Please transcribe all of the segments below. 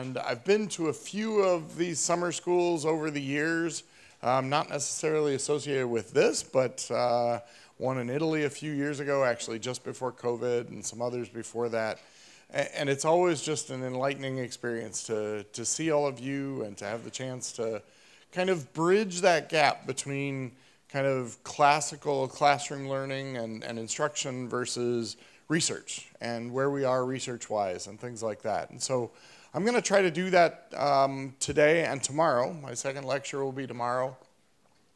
And I've been to a few of these summer schools over the years, um, not necessarily associated with this, but uh, one in Italy a few years ago, actually just before COVID, and some others before that. And it's always just an enlightening experience to, to see all of you and to have the chance to kind of bridge that gap between kind of classical classroom learning and, and instruction versus research and where we are research wise and things like that. And so I'm going to try to do that um, today and tomorrow. My second lecture will be tomorrow.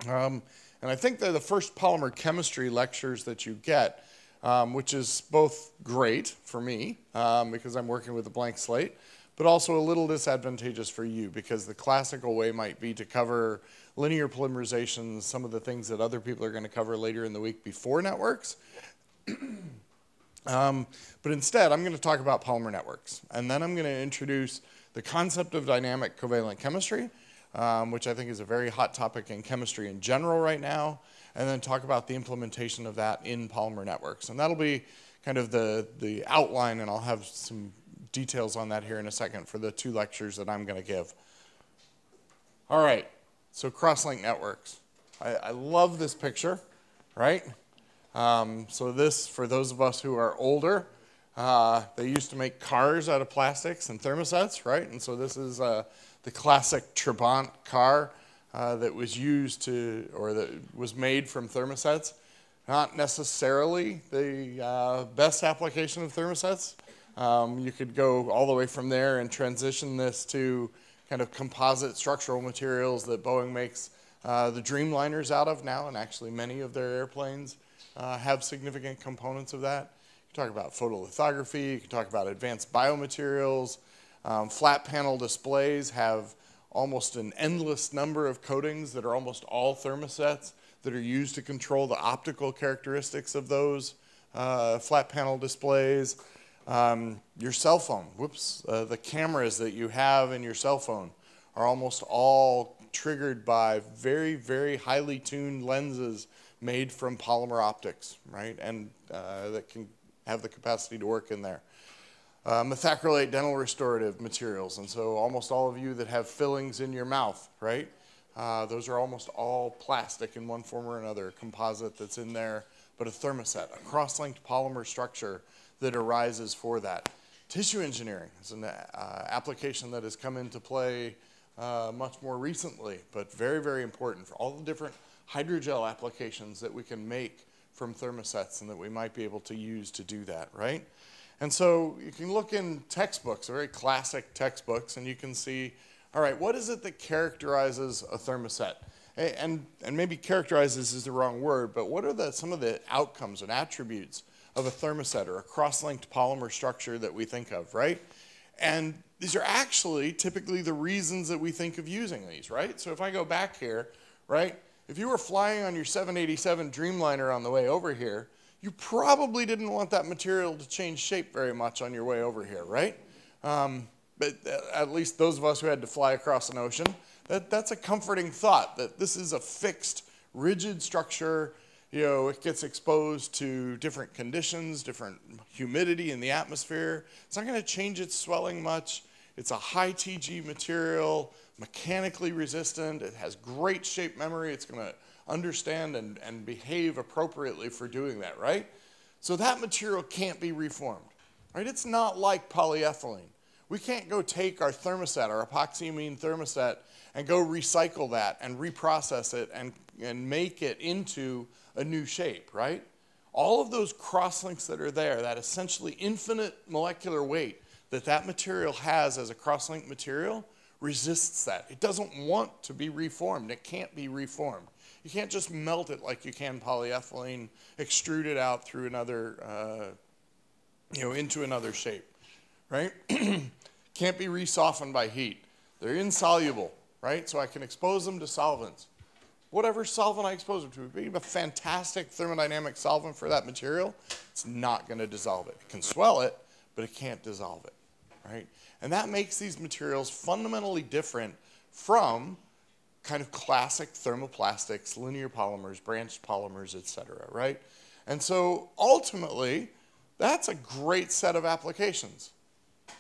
Um, and I think they're the first polymer chemistry lectures that you get, um, which is both great for me um, because I'm working with a blank slate, but also a little disadvantageous for you because the classical way might be to cover linear polymerization, some of the things that other people are going to cover later in the week before networks. Um, but instead, I'm going to talk about polymer networks. And then I'm going to introduce the concept of dynamic covalent chemistry, um, which I think is a very hot topic in chemistry in general right now, and then talk about the implementation of that in polymer networks. And that'll be kind of the, the outline, and I'll have some details on that here in a second for the two lectures that I'm going to give. All right, so cross-link networks. I, I love this picture, right? Um, so this, for those of us who are older, uh, they used to make cars out of plastics and thermosets, right? And so this is uh, the classic Trabant car uh, that was used to, or that was made from thermosets. Not necessarily the uh, best application of thermosets. Um, you could go all the way from there and transition this to kind of composite structural materials that Boeing makes uh, the Dreamliners out of now, and actually many of their airplanes uh, have significant components of that. You can talk about photolithography, you can talk about advanced biomaterials. Um, flat panel displays have almost an endless number of coatings that are almost all thermosets that are used to control the optical characteristics of those uh, flat panel displays. Um, your cell phone, whoops, uh, the cameras that you have in your cell phone are almost all triggered by very, very highly tuned lenses made from polymer optics, right? And uh, that can have the capacity to work in there. Uh, methacrylate dental restorative materials, and so almost all of you that have fillings in your mouth, right? Uh, those are almost all plastic in one form or another, composite that's in there, but a thermoset, a cross-linked polymer structure that arises for that. Tissue engineering is an uh, application that has come into play uh, much more recently, but very, very important for all the different hydrogel applications that we can make from thermosets and that we might be able to use to do that, right? And so you can look in textbooks, very classic textbooks, and you can see, all right, what is it that characterizes a thermoset? And, and maybe characterizes is the wrong word, but what are the, some of the outcomes and attributes of a thermoset or a cross-linked polymer structure that we think of, right? And these are actually typically the reasons that we think of using these, right? So if I go back here, right, if you were flying on your 787 Dreamliner on the way over here, you probably didn't want that material to change shape very much on your way over here, right? Um, but uh, at least those of us who had to fly across an ocean, that, that's a comforting thought that this is a fixed, rigid structure. You know, it gets exposed to different conditions, different humidity in the atmosphere. It's not going to change its swelling much. It's a high TG material mechanically resistant, it has great shape memory, it's going to understand and, and behave appropriately for doing that, right? So that material can't be reformed, right? It's not like polyethylene. We can't go take our thermoset, our epoxyamine thermoset, and go recycle that and reprocess it and, and make it into a new shape, right? All of those crosslinks that are there, that essentially infinite molecular weight that that material has as a crosslink material, resists that. It doesn't want to be reformed. It can't be reformed. You can't just melt it like you can polyethylene, extrude it out through another, uh, you know, into another shape, right? can't be resoftened by heat. They're insoluble, right? So I can expose them to solvents. Whatever solvent I expose them to, be a fantastic thermodynamic solvent for that material, it's not going to dissolve it. It can swell it, but it can't dissolve it, right? And that makes these materials fundamentally different from kind of classic thermoplastics, linear polymers, branched polymers, et cetera, right? And so ultimately, that's a great set of applications.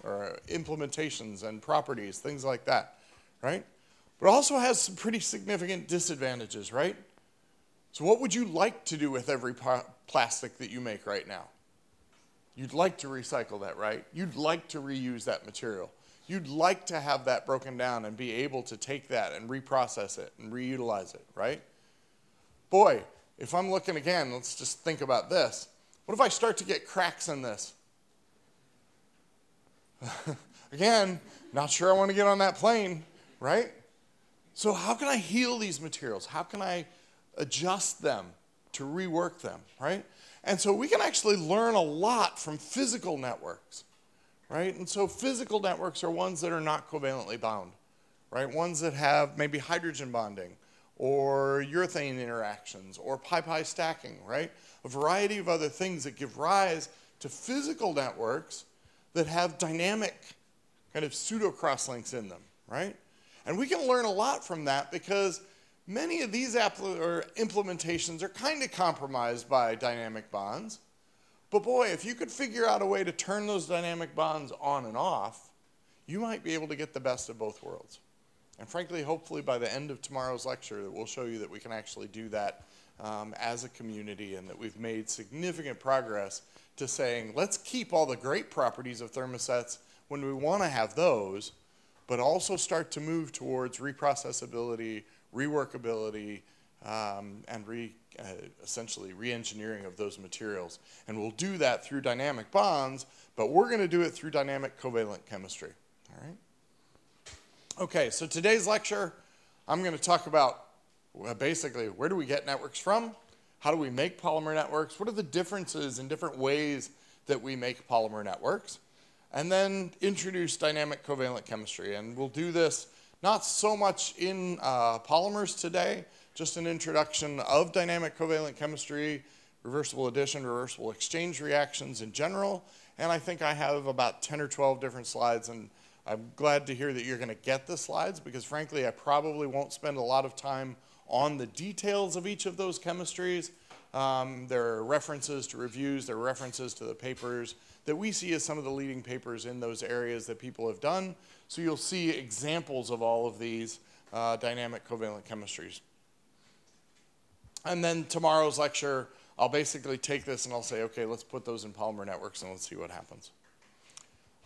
or implementations and properties, things like that, right? But also has some pretty significant disadvantages, right? So what would you like to do with every plastic that you make right now? You'd like to recycle that, right? You'd like to reuse that material. You'd like to have that broken down and be able to take that and reprocess it and reutilize it, right? Boy, if I'm looking again, let's just think about this. What if I start to get cracks in this? again, not sure I want to get on that plane, right? So, how can I heal these materials? How can I adjust them to rework them, right? And so we can actually learn a lot from physical networks, right? And so physical networks are ones that are not covalently bound, right? Ones that have maybe hydrogen bonding or urethane interactions or pi-pi stacking, right? A variety of other things that give rise to physical networks that have dynamic kind of pseudo crosslinks in them, right? And we can learn a lot from that because Many of these implementations are kind of compromised by dynamic bonds. But boy, if you could figure out a way to turn those dynamic bonds on and off, you might be able to get the best of both worlds. And frankly, hopefully by the end of tomorrow's lecture, we'll show you that we can actually do that um, as a community and that we've made significant progress to saying, let's keep all the great properties of thermosets when we want to have those, but also start to move towards reprocessability, reworkability, um, and re, uh, essentially re-engineering of those materials. And we'll do that through dynamic bonds, but we're going to do it through dynamic covalent chemistry. All right. Okay, so today's lecture, I'm going to talk about well, basically where do we get networks from? How do we make polymer networks? What are the differences in different ways that we make polymer networks? And then introduce dynamic covalent chemistry. And we'll do this not so much in uh, polymers today, just an introduction of dynamic covalent chemistry, reversible addition, reversible exchange reactions in general. And I think I have about 10 or 12 different slides and I'm glad to hear that you're going to get the slides because frankly I probably won't spend a lot of time on the details of each of those chemistries. Um, there are references to reviews, there are references to the papers that we see as some of the leading papers in those areas that people have done. So you'll see examples of all of these uh, dynamic covalent chemistries. And then tomorrow's lecture, I'll basically take this and I'll say, okay, let's put those in polymer networks and let's see what happens.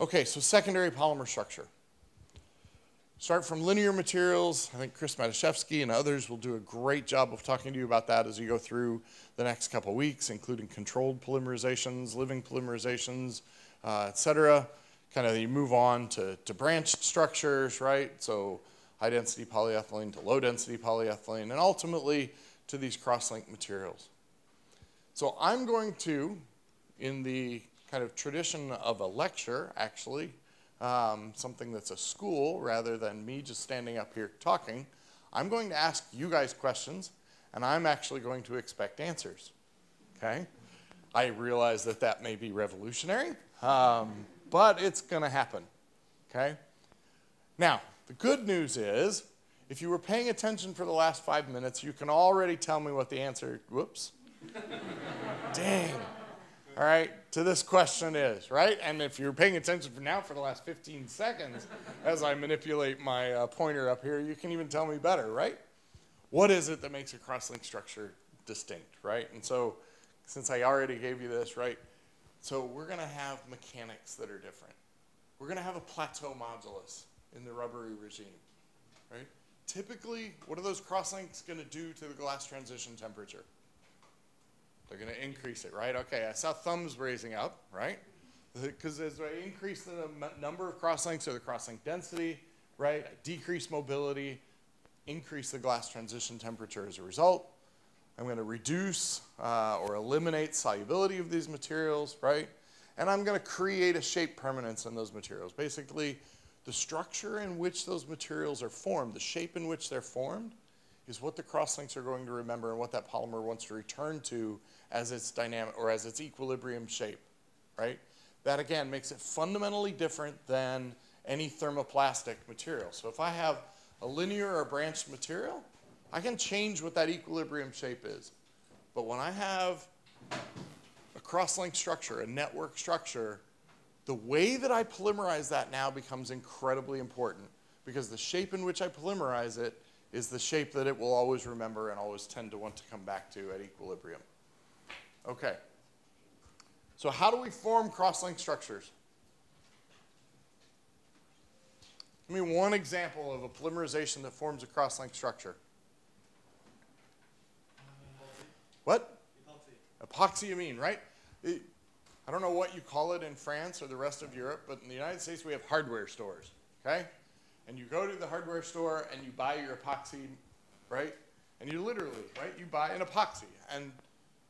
Okay, so secondary polymer structure. Start from linear materials. I think Kris Matyjaszewski and others will do a great job of talking to you about that as you go through the next couple weeks, including controlled polymerizations, living polymerizations, uh, et cetera kind of you move on to, to branched structures, right? So high density polyethylene to low density polyethylene, and ultimately to these cross-linked materials. So I'm going to, in the kind of tradition of a lecture, actually, um, something that's a school rather than me just standing up here talking, I'm going to ask you guys questions, and I'm actually going to expect answers. Okay? I realize that that may be revolutionary. Um, but it's going to happen. Okay? Now, the good news is if you were paying attention for the last five minutes, you can already tell me what the answer, whoops. Dang. All right, to this question is, right? And if you're paying attention for now for the last 15 seconds as I manipulate my uh, pointer up here, you can even tell me better, right? What is it that makes a cross-link structure distinct, right? And so, since I already gave you this, right, so we're going to have mechanics that are different. We're going to have a plateau modulus in the rubbery regime, right? Typically, what are those crosslinks going to do to the glass transition temperature? They're going to increase it, right? Okay, I saw thumbs raising up, right? Because as I increase the number of crosslinks or the crosslink density, right, I decrease mobility, increase the glass transition temperature as a result. I'm going to reduce uh, or eliminate solubility of these materials, right? And I'm going to create a shape permanence in those materials. Basically, the structure in which those materials are formed, the shape in which they're formed, is what the crosslinks are going to remember and what that polymer wants to return to as its dynamic or as its equilibrium shape, right? That again makes it fundamentally different than any thermoplastic material. So if I have a linear or branched material, I can change what that equilibrium shape is. But when I have a cross-link structure, a network structure, The way that I polymerize that now becomes incredibly important because the shape in which I polymerize it is the shape that it will always remember and always tend to want to come back to at equilibrium. Okay. So how do we form cross-link structures? Give me one example of a polymerization that forms a cross-link structure. What? Epoxy Epoxy amine, right? It, I don't know what you call it in France or the rest of Europe, but in the United States we have hardware stores, okay? And you go to the hardware store and you buy your epoxy, right? And you literally, right, you buy an epoxy. And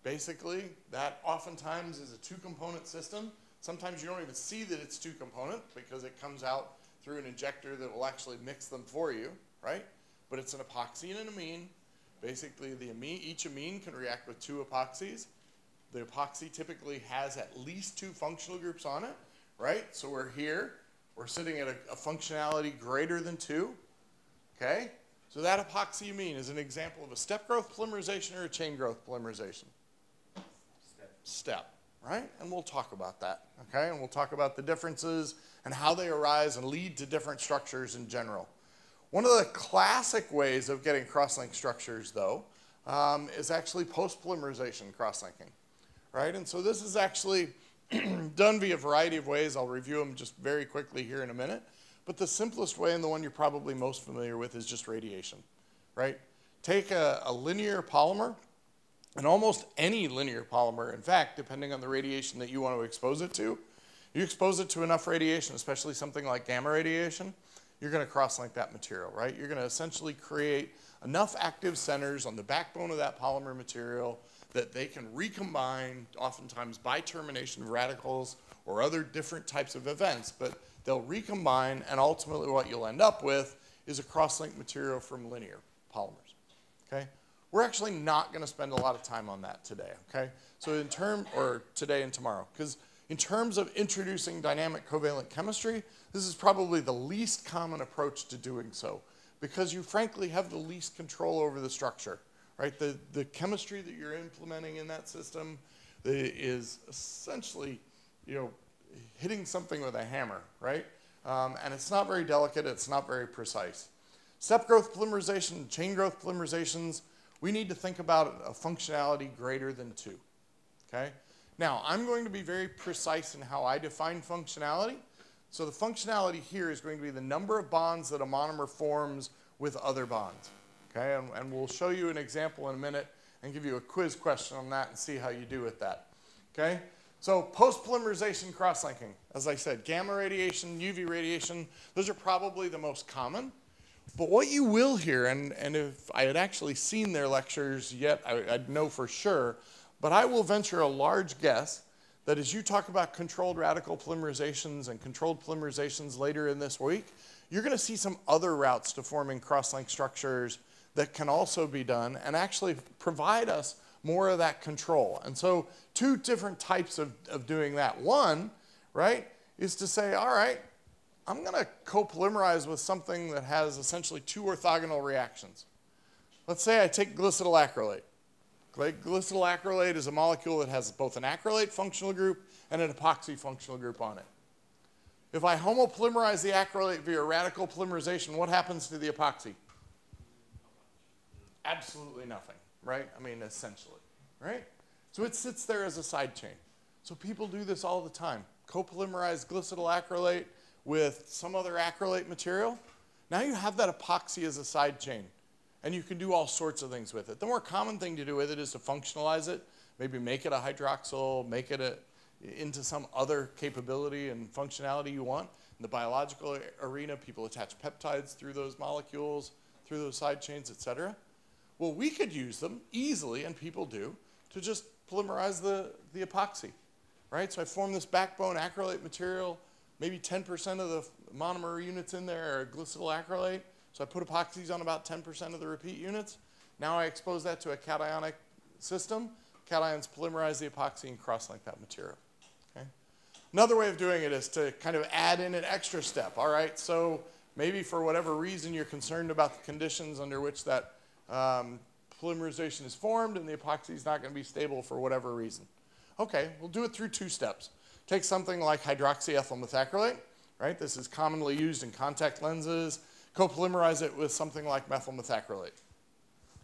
basically, that oftentimes is a two component system. Sometimes you don't even see that it's two component because it comes out through an injector that will actually mix them for you, right? But it's an epoxy and an amine. Basically, the amine, each amine can react with two epoxies. The epoxy typically has at least two functional groups on it, right? So we're here, we're sitting at a, a functionality greater than two, okay? So that epoxy amine is an example of a step growth polymerization or a chain growth polymerization. Step. Step, right? And we'll talk about that, okay? And we'll talk about the differences and how they arise and lead to different structures in general. One of the classic ways of getting cross-link structures, though, um, is actually post-polymerization cross-linking, right? And so this is actually done via a variety of ways. I'll review them just very quickly here in a minute. But the simplest way and the one you're probably most familiar with is just radiation, right? Take a, a linear polymer, and almost any linear polymer, in fact, depending on the radiation that you want to expose it to, you expose it to enough radiation, especially something like gamma radiation, you're going to cross-link that material, right? You're going to essentially create enough active centers on the backbone of that polymer material that they can recombine, oftentimes by termination of radicals or other different types of events, but they'll recombine, and ultimately what you'll end up with is a cross-link material from linear polymers, okay? We're actually not going to spend a lot of time on that today, okay? So in term, or today and tomorrow, because in terms of introducing dynamic covalent chemistry, this is probably the least common approach to doing so because you frankly have the least control over the structure, right? The, the chemistry that you're implementing in that system is essentially, you know, hitting something with a hammer, right? Um, and it's not very delicate, it's not very precise. Step growth polymerization, chain growth polymerizations, we need to think about a functionality greater than two, okay? Now, I'm going to be very precise in how I define functionality. So the functionality here is going to be the number of bonds that a monomer forms with other bonds. Okay, and, and we'll show you an example in a minute and give you a quiz question on that and see how you do with that. Okay, so post-polymerization cross-linking. As I said, gamma radiation, UV radiation, those are probably the most common. But what you will hear, and, and if I had actually seen their lectures yet, I, I'd know for sure, but I will venture a large guess that as you talk about controlled radical polymerizations and controlled polymerizations later in this week, you're going to see some other routes to forming cross-link structures that can also be done and actually provide us more of that control. And so two different types of, of doing that. One, right, is to say, all right, I'm going to copolymerize with something that has essentially two orthogonal reactions. Let's say I take glycidyl acrylate. Glycidyl acrylate is a molecule that has both an acrylate functional group and an epoxy functional group on it. If I homopolymerize the acrylate via radical polymerization, what happens to the epoxy? Absolutely nothing, right? I mean, essentially, right? So it sits there as a side chain. So people do this all the time. Copolymerize glycidyl acrylate with some other acrylate material. Now you have that epoxy as a side chain and you can do all sorts of things with it. The more common thing to do with it is to functionalize it, maybe make it a hydroxyl, make it a, into some other capability and functionality you want. In the biological arena, people attach peptides through those molecules, through those side chains, et cetera. Well, we could use them easily, and people do, to just polymerize the, the epoxy, right? So I form this backbone acrylate material, maybe 10% of the monomer units in there are glycidyl acrylate, so I put epoxies on about 10% of the repeat units. Now I expose that to a cationic system. Cations polymerize the epoxy and cross-link that material. Okay? Another way of doing it is to kind of add in an extra step. All right, so maybe for whatever reason you're concerned about the conditions under which that um, polymerization is formed and the epoxy is not going to be stable for whatever reason. Okay, we'll do it through two steps. take something like hydroxyethyl methacrylate, right? This is commonly used in contact lenses. Copolymerize it with something like methyl methacrylate.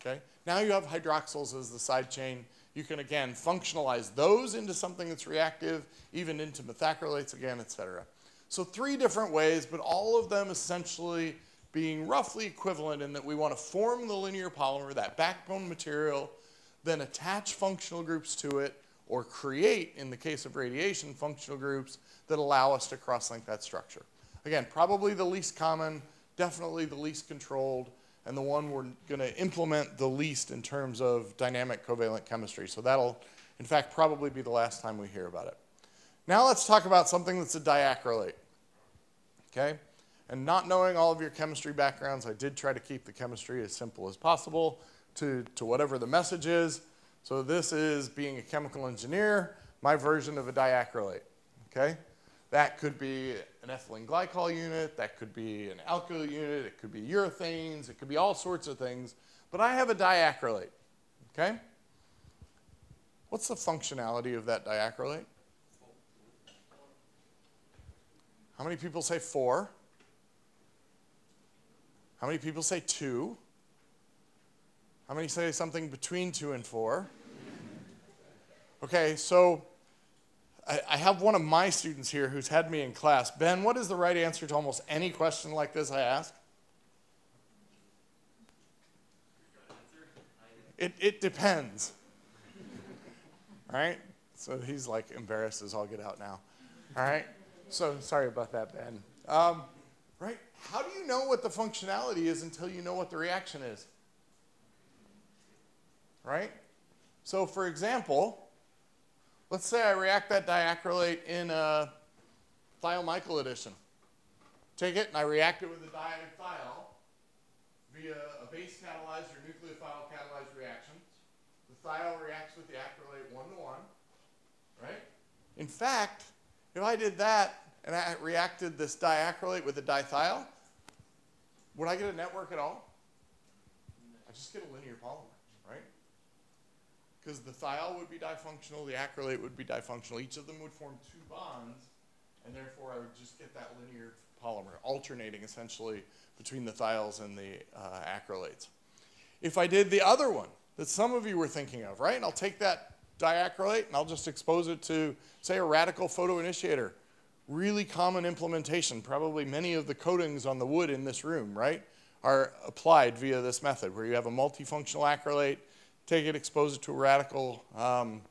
Okay? Now you have hydroxyls as the side chain. You can again functionalize those into something that's reactive, even into methacrylates again, et cetera. So three different ways, but all of them essentially being roughly equivalent in that we want to form the linear polymer, that backbone material, then attach functional groups to it, or create, in the case of radiation, functional groups that allow us to cross-link that structure. Again, probably the least common, definitely the least controlled, and the one we're going to implement the least in terms of dynamic covalent chemistry. So that'll, in fact, probably be the last time we hear about it. Now let's talk about something that's a diacrylate. Okay? And not knowing all of your chemistry backgrounds, I did try to keep the chemistry as simple as possible to, to whatever the message is. So this is being a chemical engineer, my version of a diacrylate. Okay? That could be an ethylene glycol unit, that could be an alkyl unit, it could be urethanes, it could be all sorts of things. But I have a diacrylate. Okay? What's the functionality of that diacrylate? How many people say four? How many people say two? How many say something between two and four? Okay, so I, I, have one of my students here who's had me in class. Ben, what is the right answer to almost any question like this I ask? It, it depends. right? So he's like embarrassed as all get out now. All right? So sorry about that, Ben. Um, right? How do you know what the functionality is until you know what the reaction is? Right? So, for example, let's say I react that diacrylate in a thiol-Michael addition. Take it and I react it with a dithiol via a base catalyzed or nucleophile catalyzed reaction. The thiol reacts with the acrylate one to one, right? In fact, if I did that and I reacted this diacrylate with a dithiol, would I get a network at all? I just get a linear polymer, right? Because the thiol would be difunctional, the acrylate would be difunctional. Each of them would form two bonds, and therefore I would just get that linear polymer, alternating essentially between the thiols and the uh, acrylates. If I did the other one that some of you were thinking of, right? And I'll take that diacrylate and I'll just expose it to, say, a radical photoinitiator really common implementation. Probably many of the coatings on the wood in this room, right, are applied via this method where you have a multifunctional acrylate, take it, expose it to a radical, um,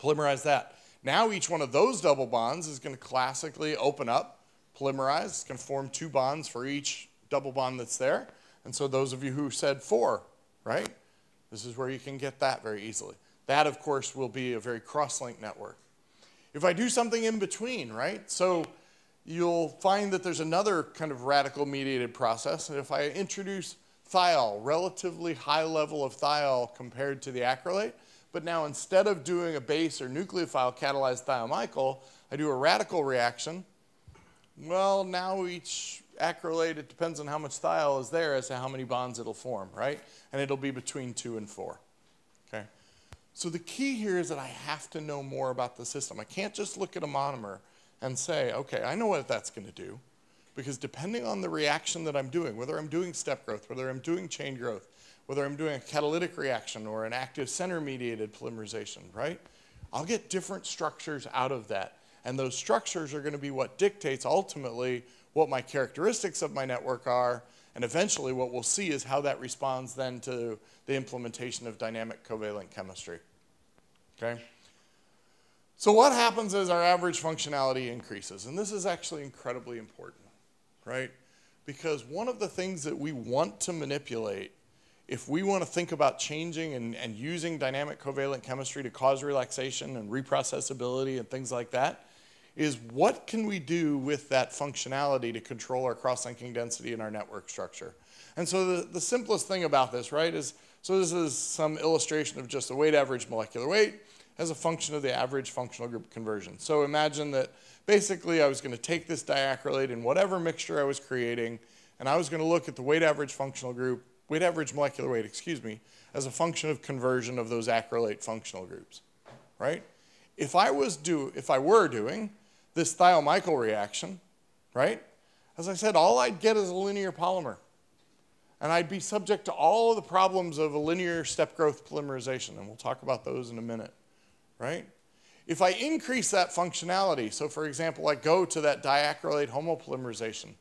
polymerize that. Now each one of those double bonds is going to classically open up, polymerize. It's going to form two bonds for each double bond that's there. And so those of you who said four, right, this is where you can get that very easily. That, of course, will be a very cross-linked network. If I do something in between, right? So you'll find that there's another kind of radical mediated process. And if I introduce thiol, relatively high level of thiol compared to the acrylate, but now instead of doing a base or nucleophile catalyzed thiol-Michael, I do a radical reaction. Well, now each acrylate, it depends on how much thiol is there as to how many bonds it'll form, right? And it'll be between two and four. So the key here is that I have to know more about the system. I can't just look at a monomer and say, okay, I know what that's going to do. Because depending on the reaction that I'm doing, whether I'm doing step growth, whether I'm doing chain growth, whether I'm doing a catalytic reaction or an active center mediated polymerization, right? I'll get different structures out of that. And those structures are going to be what dictates ultimately what my characteristics of my network are and eventually what we'll see is how that responds then to the implementation of dynamic covalent chemistry. Okay? So what happens as our average functionality increases? And this is actually incredibly important, right? Because one of the things that we want to manipulate if we want to think about changing and, and using dynamic covalent chemistry to cause relaxation and reprocessability and things like that, is what can we do with that functionality to control our cross-linking density in our network structure? And so the, the simplest thing about this, right, is, so this is some illustration of just the weight average molecular weight as a function of the average functional group conversion. So imagine that basically I was going to take this diacrylate in whatever mixture I was creating, and I was going to look at the weight average functional group, weight average molecular weight, excuse me, as a function of conversion of those acrylate functional groups, right? If I was do, if I were doing this Thiol-Michael reaction, right? As I said, all I'd get is a linear polymer. And I'd be subject to all of the problems of a linear step growth polymerization, and we'll talk about those in a minute, right? If I increase that functionality, so for example, I go to that diacrylate homopolymerization,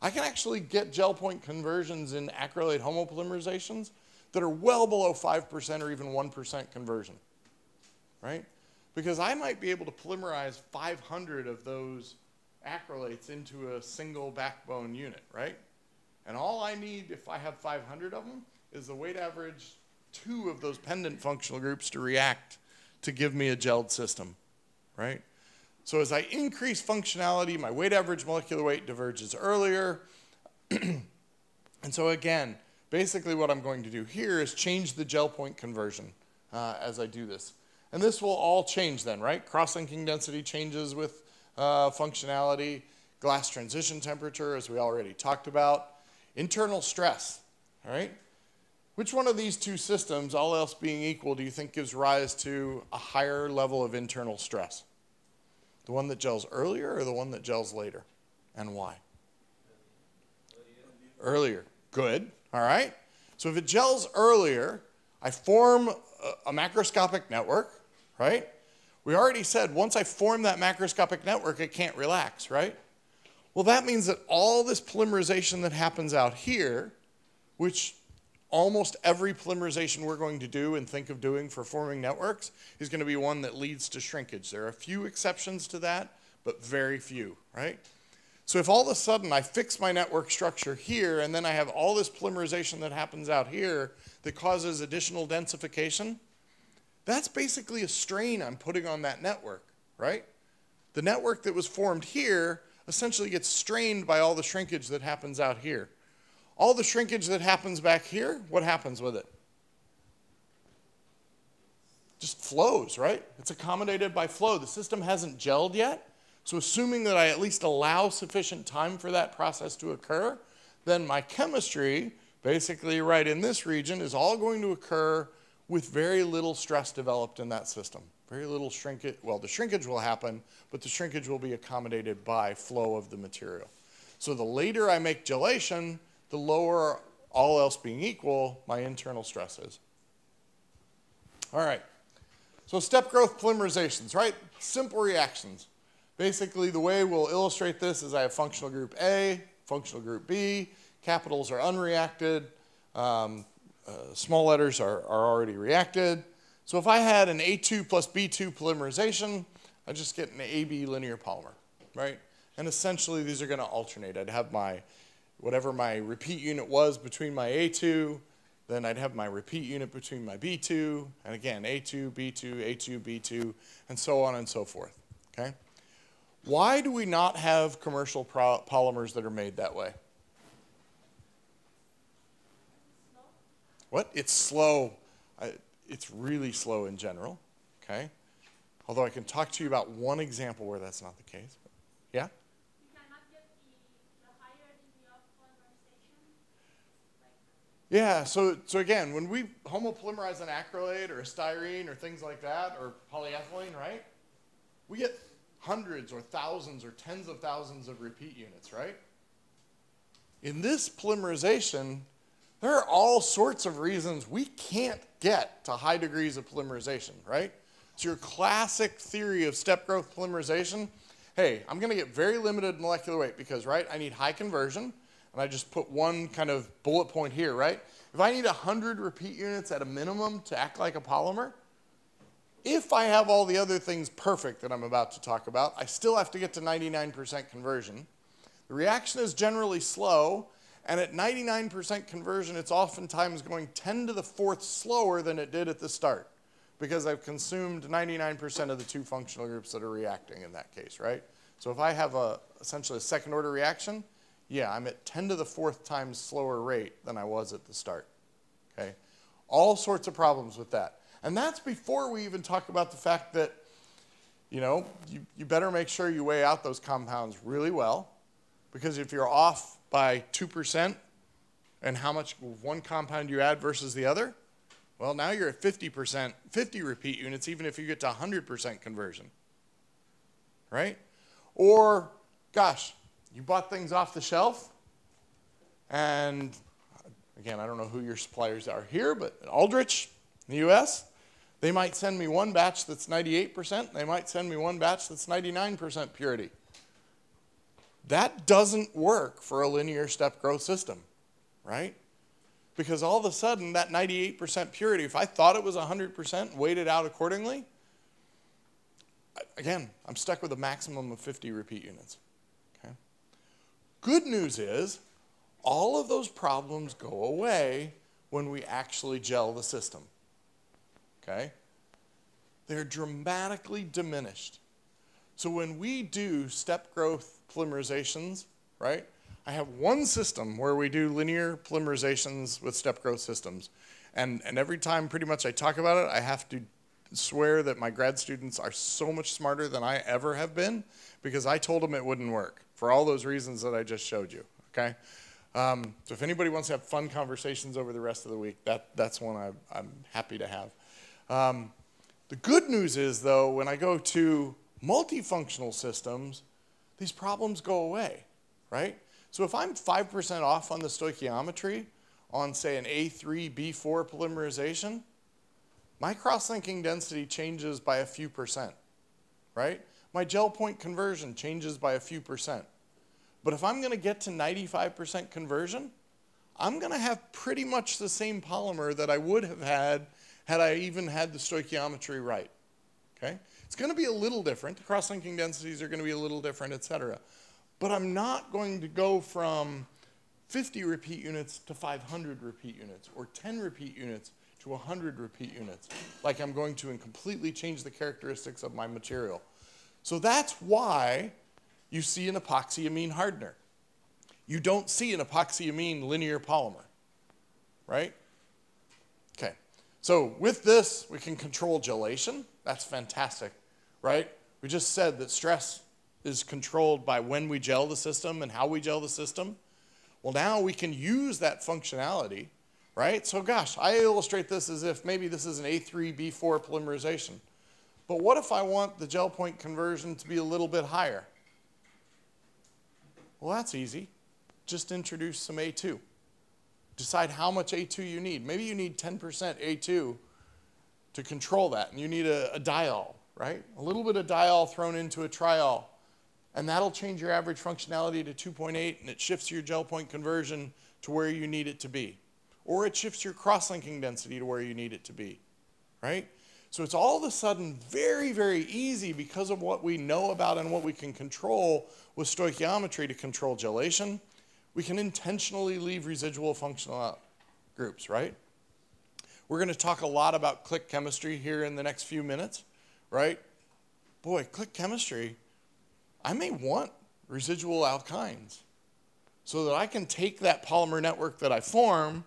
I can actually get gel point conversions in acrylate homopolymerizations that are well below 5% or even 1% conversion, right? Because I might be able to polymerize 500 of those acrylates into a single backbone unit, right? And all I need, if I have 500 of them, is the weight average two of those pendant functional groups to react to give me a gelled system, right? So as I increase functionality, my weight average molecular weight diverges earlier. and so again, basically what I'm going to do here is change the gel point conversion uh, as I do this. And this will all change then, right? Cross-linking density changes with uh, functionality, glass transition temperature, as we already talked about, internal stress, all right? Which one of these two systems, all else being equal, do you think gives rise to a higher level of internal stress? The one that gels earlier or the one that gels later? And why? Earlier. Good. All right. So if it gels earlier, I form a, macroscopic network, right? We already said once I form that macroscopic network, it can't relax, right? Well, that means that all this polymerization that happens out here, which almost every polymerization we're going to do and think of doing for forming networks is going to be one that leads to shrinkage. There are a few exceptions to that, but very few, right? So if all of a sudden I fix my network structure here and then I have all this polymerization that happens out here that causes additional densification, that's basically a strain I'm putting on that network, right? The network that was formed here essentially gets strained by all the shrinkage that happens out here. All the shrinkage that happens back here, what happens with it? Just flows, right? It's accommodated by flow. The system hasn't gelled yet, so assuming that I at least allow sufficient time for that process to occur, then my chemistry, basically right in this region, is all going to occur with very little stress developed in that system. Very little shrinkage, well, the shrinkage will happen, but the shrinkage will be accommodated by flow of the material. So the later I make gelation, the lower, all else being equal, my internal stress is. All right. So step growth polymerizations, right? Simple reactions. Basically, the way we'll illustrate this is I have functional group A, functional group B, capitals are unreacted, um, uh, small letters are, are already reacted. So if I had an A2 plus B2 polymerization, I just get an AB linear polymer, right? And essentially these are going to alternate. I'd have my, whatever my repeat unit was between my A2, then I'd have my repeat unit between my B2, and again, A2, B2, A2, B2, and so on and so forth, okay? Why do we not have commercial polymers that are made that way? What? It's slow. I, it's really slow in general, okay? Although I can talk to you about one example where that's not the case. But, yeah? Yeah, so, so again, when we homopolymerize an acrylate or a styrene or things like that, or polyethylene, right? We get hundreds or thousands or tens of thousands of repeat units, right? In this polymerization, there are all sorts of reasons we can't get to high degrees of polymerization, right? So your classic theory of step growth polymerization, hey, I'm going to get very limited molecular weight because, right, I need high conversion, and I just put one kind of bullet point here, right? If I need 100 repeat units at a minimum to act like a polymer, if I have all the other things perfect that I'm about to talk about, I still have to get to 99% conversion. The reaction is generally slow, and at 99% conversion, it's oftentimes going 10 to the fourth slower than it did at the start because I've consumed 99% of the two functional groups that are reacting in that case, right? So if I have a essentially a second order reaction, yeah, I'm at 10 to the fourth times slower rate than I was at the start, okay? All sorts of problems with that. And that's before we even talk about the fact that, you know, you, you better make sure you weigh out those compounds really well because if you're off by 2% and how much one compound you add versus the other, well, now you're at 50%, 50 repeat units, even if you get to 100% conversion. Right? Or, gosh, you bought things off the shelf, and again, I don't know who your suppliers are here, but Aldrich in the US, they might send me one batch that's 98%, they might send me one batch that's 99% purity. That doesn't work for a linear step growth system, right? Because all of a sudden, that 98% purity, if I thought it was 100%, weighed it out accordingly, again, I'm stuck with a maximum of 50 repeat units. Okay? Good news is, all of those problems go away when we actually gel the system. Okay? They're dramatically diminished. So when we do step growth polymerizations, right? I have one system where we do linear polymerizations with step growth systems. And, and every time pretty much I talk about it, I have to swear that my grad students are so much smarter than I ever have been because I told them it wouldn't work for all those reasons that I just showed you, okay? Um, so if anybody wants to have fun conversations over the rest of the week, that, that's one I, am happy to have. Um, the good news is, though, when I go to multifunctional systems, these problems go away, right? So if I'm 5% off on the stoichiometry on, say, an A3, B4 polymerization, my cross-linking density changes by a few percent, right? My gel point conversion changes by a few percent. But if I'm going to get to 95% conversion, I'm going to have pretty much the same polymer that I would have had had I even had the stoichiometry right. Okay? It's going to be a little different. The cross-linking densities are going to be a little different, et cetera. But I'm not going to go from 50 repeat units to 500 repeat units or 10 repeat units to 100 repeat units, like I'm going to and completely change the characteristics of my material. So that's why you see an epoxyamine hardener. You don't see an epoxyamine linear polymer, right? So with this, we can control gelation. That's fantastic, right? We just said that stress is controlled by when we gel the system and how we gel the system. Well, now we can use that functionality right? So gosh, I illustrate this as if maybe this is an A3, B4 polymerization. But what if I want the gel point conversion to be a little bit higher? Well, that's easy. Just introduce some A2. Decide how much A2 you need. Maybe you need 10% A2 to control that, and you need a, a diol, right? A little bit of diol thrown into a triol, and that'll change your average functionality to 2.8, and it shifts your gel point conversion to where you need it to be or it shifts your cross-linking density to where you need it to be, right? So it's all of a sudden very, very easy because of what we know about and what we can control with stoichiometry to control gelation. We can intentionally leave residual functional groups, right? We're going to talk a lot about click chemistry here in the next few minutes, right? Boy, click chemistry, I may want residual alkynes so that I can take that polymer network that I form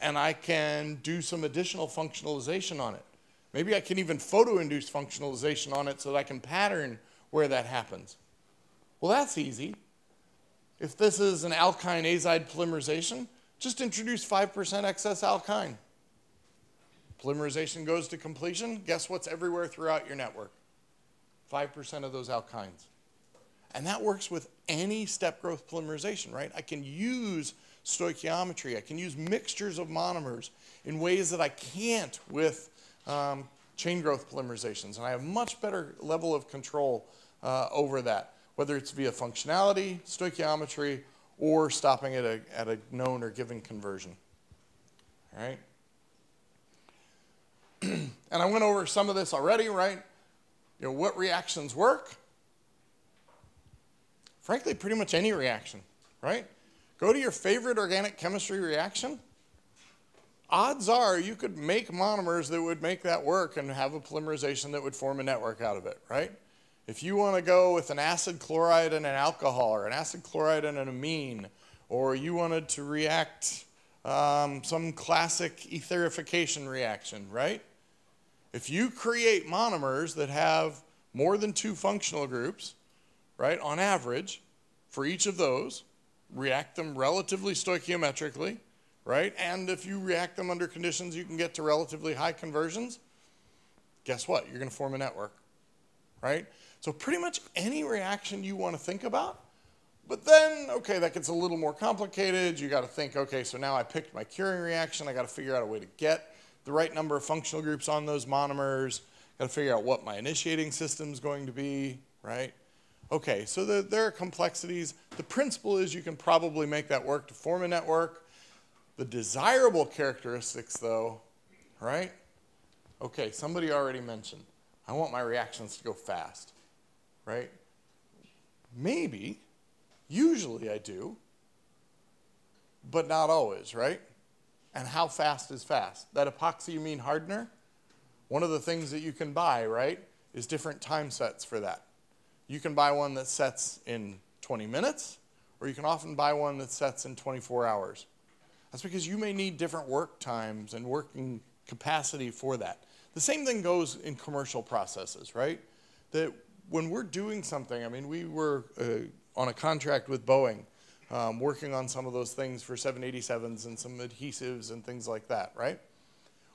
and I can do some additional functionalization on it. Maybe I can even photo-induce functionalization on it so that I can pattern where that happens. Well, that's easy. If this is an alkyne azide polymerization, just introduce 5% excess alkyne. Polymerization goes to completion. Guess what's everywhere throughout your network? 5% of those alkynes. And that works with any step growth polymerization, right? I can use stoichiometry. I can use mixtures of monomers in ways that I can't with um, chain growth polymerizations. And I have much better level of control uh, over that, whether it's via functionality, stoichiometry, or stopping at a, at a known or given conversion. All right? and I went over some of this already, right? You know, what reactions work? Frankly, pretty much any reaction, right? Go to your favorite organic chemistry reaction. Odds are you could make monomers that would make that work and have a polymerization that would form a network out of it, right? If you want to go with an acid chloride and an alcohol, or an acid chloride and an amine, or you wanted to react um, some classic etherification reaction, right? If you create monomers that have more than two functional groups, right, on average, for each of those, react them relatively stoichiometrically, right? And if you react them under conditions you can get to relatively high conversions, guess what? You're going to form a network, right? So pretty much any reaction you want to think about. But then, okay, that gets a little more complicated. You got to think, okay, so now I picked my curing reaction. I got to figure out a way to get the right number of functional groups on those monomers. Got to figure out what my initiating system is going to be, right? Okay, so the, there are complexities. The principle is you can probably make that work to form a network. The desirable characteristics, though, right? Okay, somebody already mentioned, I want my reactions to go fast, right? Maybe, usually I do, but not always, right? And how fast is fast? That epoxyamine hardener, one of the things that you can buy, right, is different time sets for that. You can buy one that sets in 20 minutes, or you can often buy one that sets in 24 hours. That's because you may need different work times and working capacity for that. The same thing goes in commercial processes, right? That when we're doing something, I mean, we were uh, on a contract with Boeing um, working on some of those things for 787s and some adhesives and things like that, right?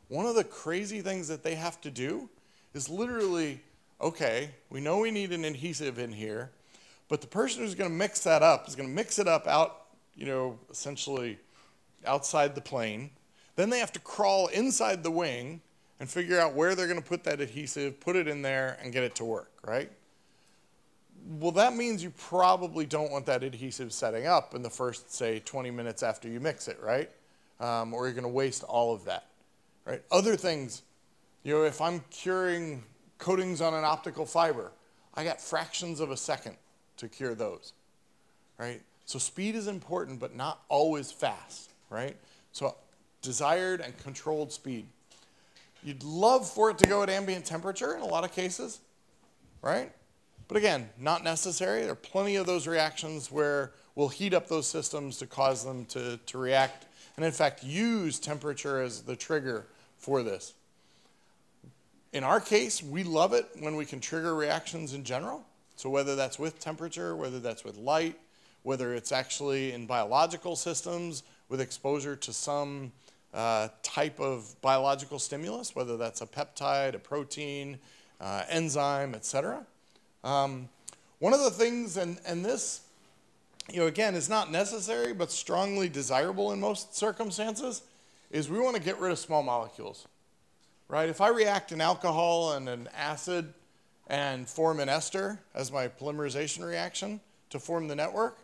One of the crazy things that they have to do is literally okay, we know we need an adhesive in here, but the person who's going to mix that up is going to mix it up out, you know, essentially outside the plane. Then they have to crawl inside the wing and figure out where they're going to put that adhesive, put it in there, and get it to work, right? Well, that means you probably don't want that adhesive setting up in the first, say, 20 minutes after you mix it, right? Um, or you're going to waste all of that, right? Other things, you know, if I'm curing coatings on an optical fiber. I got fractions of a second to cure those, right? So speed is important, but not always fast, right? So desired and controlled speed. You'd love for it to go at ambient temperature in a lot of cases, right? But again, not necessary. There are plenty of those reactions where we'll heat up those systems to cause them to, to react, and in fact, use temperature as the trigger for this. In our case, we love it when we can trigger reactions in general. So whether that's with temperature, whether that's with light, whether it's actually in biological systems with exposure to some uh, type of biological stimulus, whether that's a peptide, a protein, uh, enzyme, etc. Um, one of the things, and, and this, you know, again, is not necessary but strongly desirable in most circumstances, is we want to get rid of small molecules right? If I react an alcohol and an acid and form an ester as my polymerization reaction to form the network,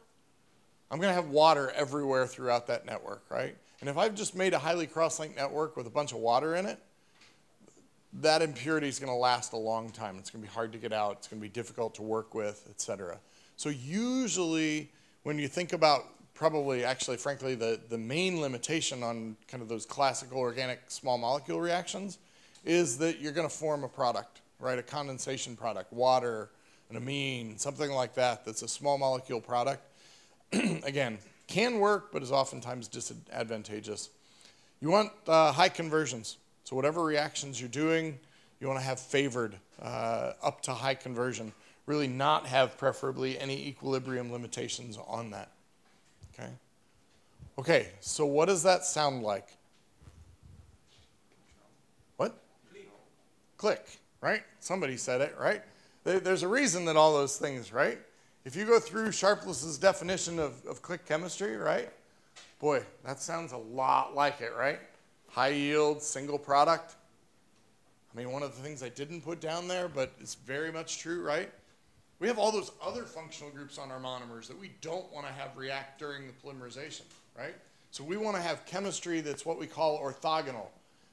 I'm going to have water everywhere throughout that network, right? And if I've just made a highly cross-linked network with a bunch of water in it, that impurity is going to last a long time. It's going to be hard to get out. It's going to be difficult to work with, et cetera. So usually when you think about probably actually frankly the, the main limitation on kind of those classical organic small molecule reactions is that you're going to form a product, right? A condensation product, water, an amine, something like that that's a small molecule product. Again, can work, but is oftentimes disadvantageous. You want uh, high conversions. So whatever reactions you're doing, you want to have favored uh, up to high conversion. Really not have preferably any equilibrium limitations on that. Okay? Okay, so what does that sound like? What? Click, right? Somebody said it, right? There's a reason that all those things, right? If you go through Sharpless's definition of, of click chemistry, right? Boy, that sounds a lot like it, right? High yield, single product. I mean, one of the things I didn't put down there, but it's very much true, right? We have all those other functional groups on our monomers that we don't want to have react during the polymerization, right? So we want to have chemistry that's what we call orthogonal,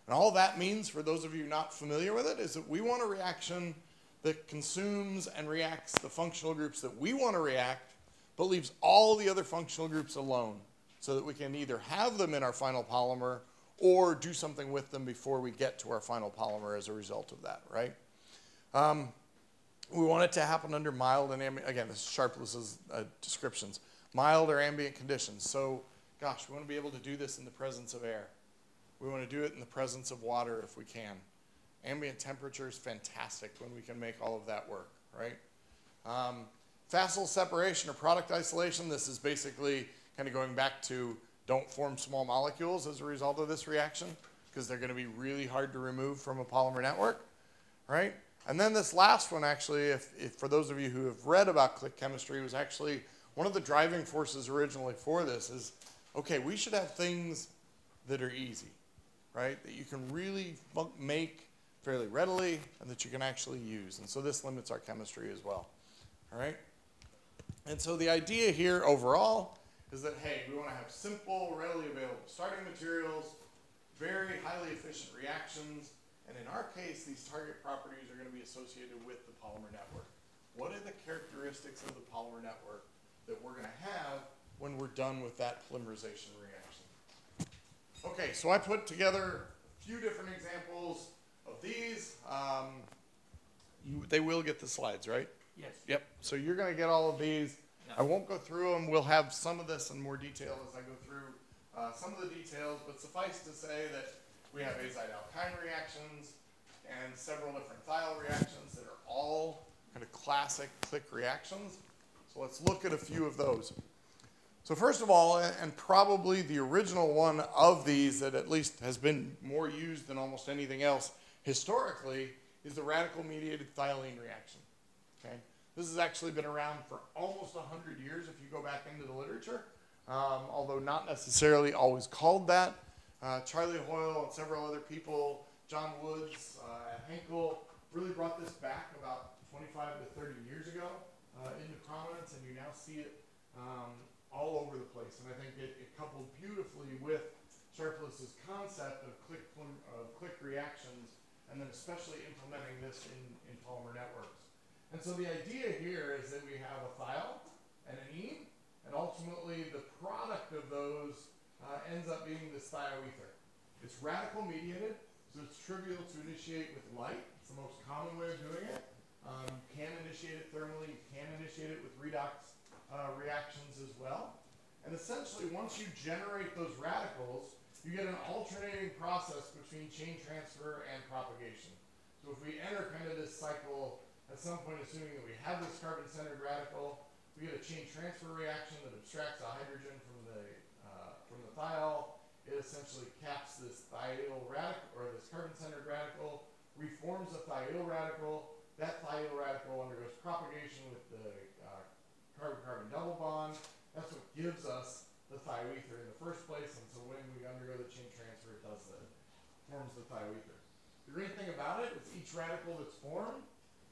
and all that means, for those of you not familiar with it, is that we want a reaction that consumes and reacts the functional groups that we want to react, but leaves all the other functional groups alone so that we can either have them in our final polymer or do something with them before we get to our final polymer as a result of that, right? Um, we want it to happen under mild and ambient, again, this is Sharpless's uh, descriptions, mild or ambient conditions. So, gosh, we want to be able to do this in the presence of air. We want to do it in the presence of water if we can. Ambient temperature is fantastic when we can make all of that work, right? Um, facile separation or product isolation, this is basically kind of going back to don't form small molecules as a result of this reaction because they're going to be really hard to remove from a polymer network, right? And then this last one, actually, if, if for those of you who have read about click chemistry, was actually one of the driving forces originally for this is, okay, we should have things that are easy, right? That you can really make fairly readily and that you can actually use. And so this limits our chemistry as well, all right? And so the idea here overall is that, hey, we want to have simple, readily available starting materials, very highly efficient reactions, and in our case, these target properties are going to be associated with the polymer network. What are the characteristics of the polymer network that we're going to have when we're done with that polymerization reaction? Okay, so I put together a few different examples of these. Um, you, they will get the slides, right? Yes. Yep. So you're going to get all of these. I won't go through them. We'll have some of this in more detail as I go through uh, some of the details, but suffice to say that we have azide alkyne reactions and several different thiol reactions that are all kind of classic click reactions. So let's look at a few of those. So first of all, and probably the original one of these that at least has been more used than almost anything else historically is the radical mediated thiolene reaction. Okay? This has actually been around for almost 100 years if you go back into the literature, um, although not necessarily always called that. Uh, Charlie Hoyle and several other people, John Woods uh, Henkel, really brought this back about 25 to 30 years ago uh, into prominence, and you now see it um, all over the place. And I think it, it coupled beautifully with Sharpless's concept of click, of click reactions, and then especially implementing this in, in polymer networks. And so the idea here is that we have a thiol and an ene, and ultimately the product of those uh, ends up being this thioether. It's radical mediated, so it's trivial to initiate with light. It's the most common way of doing it. Um, you can initiate it thermally, you can initiate it with redox uh, reactions as well. And essentially, once you generate those radicals, you get an alternating process between chain transfer and propagation. So if we enter kind of this cycle at some point, assuming that we have this carbon-centered radical, we get a chain transfer reaction that abstracts a hydrogen from the from the thiol, it essentially caps this thiol radical, or this carbon-centered radical, reforms a thiol radical. That thiol radical undergoes propagation with the uh, carbon-carbon double bond. That's what gives us the thioether in the first place, and so when we undergo the chain transfer, it does the, forms the thioether. The great thing about it is each radical that's formed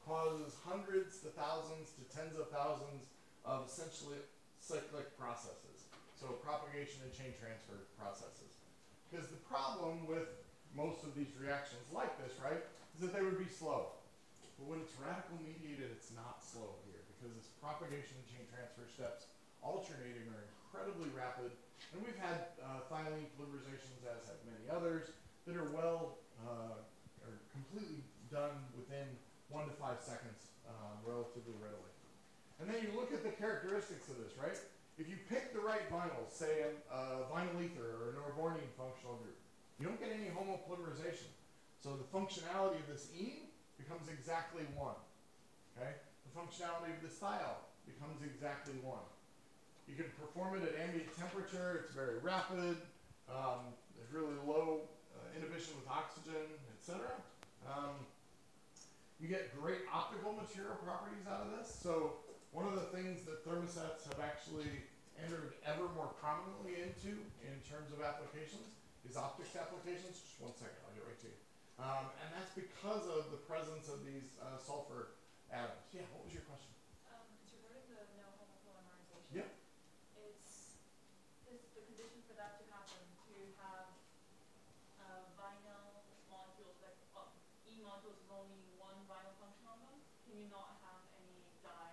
causes hundreds to thousands to tens of thousands of essentially cyclic processes. So propagation and chain transfer processes. Because the problem with most of these reactions like this, right, is that they would be slow. But when it's radical mediated, it's not slow here because its propagation and chain transfer steps alternating are incredibly rapid. And we've had uh, thiolene polymerizations, as have many others, that are well, uh, or completely done within one to five seconds uh, relatively readily. And then you look at the characteristics of this, right? If you pick the right vinyl, say a, a vinyl ether or an Norbornene functional group, you don't get any homopolymerization. So the functionality of this ene becomes exactly one. Okay? The functionality of this thiol becomes exactly one. You can perform it at ambient temperature. It's very rapid. Um, there's really low uh, inhibition with oxygen, etc. Um, you get great optical material properties out of this. So one of the things that thermosets have actually entered ever more prominently into in terms of applications is optics applications. Just one second, I'll get right to you. Um, and that's because of the presence of these uh, sulfur atoms. Yeah, what was your question? Um, it's regarding the no homopolymerization. Yep. It's, is the condition for that to happen to have uh, vinyl molecules, like uh, E molecules with only one vinyl function on them? Can you not have any di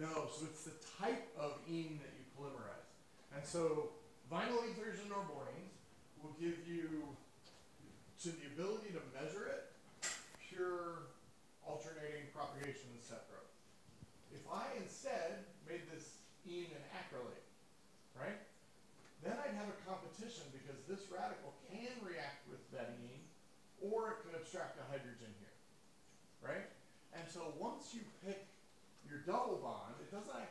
no, so it's the type of ene that you polymerize. And so vinyl ethers and norbornenes will give you, to the ability to measure it, pure alternating propagation step. If I instead made this ene an acrylate, right, then I'd have a competition because this radical can react with that ene, or it could abstract a hydrogen here, right? And so once you pick your double bond,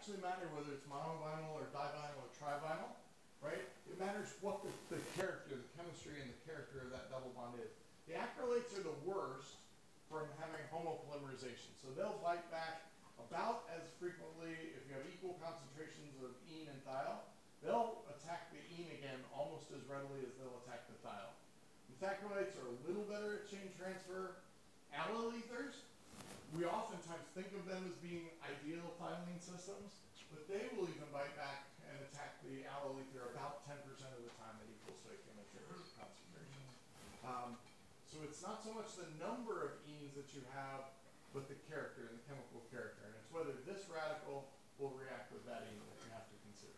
actually matter whether it's monovinyl or divinyl or trivinyl, right? It matters what the, the character, the chemistry and the character of that double bond is. The acrylates are the worst from having homo So they'll bite back about as frequently if you have equal concentrations of ene and thiol. They'll attack the ene again almost as readily as they'll attack the thiol. Methacrylates are a little better at chain transfer. Allyl ethers, we oftentimes think of them as being ideal thiolene systems, but they will even bite back and attack the allyl ether about 10% of the time at equal stoichiometric concentrations. Um, so it's not so much the number of enes that you have, but the character and the chemical character. And it's whether this radical will react with that ene that you have to consider.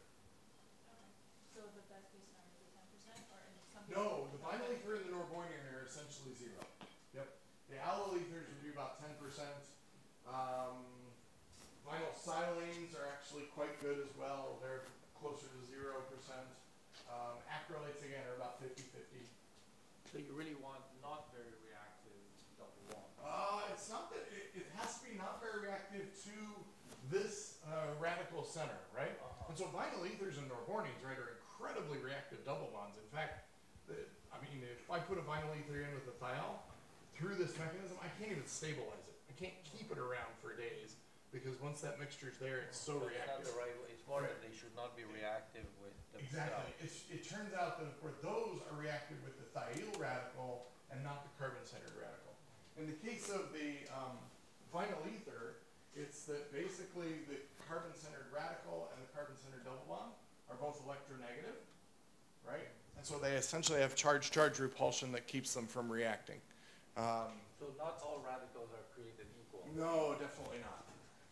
Okay. So the best case scenario is ten percent, or in some No, the vinyl ether and the Norbornene are essentially zero. Yep. The allyl ethers would be about 10%. Um, vinyl silanes are actually quite good as well. They're closer to 0%. Um, acrylates, again, are about 50 50. So you really want not very reactive double bond. Uh, it's not that it, it has to be not very reactive to this uh, radical center, right? Uh-huh. And so vinyl ethers and norbornenes, right, are incredibly reactive double bonds. In fact, the, I mean, if I put a vinyl ether in with a thiol through this mechanism, I can't even stabilize it. I can't keep it around for days because once that mixture's there, it's so That's not reactive. the right way. It's more Right. that they should not be reactive with the Exactly. It's, it turns out that course those are reactive with the thiol radical and not the carbon-centered radical. In the case of the um, vinyl ether, it's that basically the carbon-centered radical and the carbon-centered double bond are both electronegative, right? And so they essentially have charge-charge repulsion that keeps them from reacting. Um, So not all radicals are created equal. no, definitely not.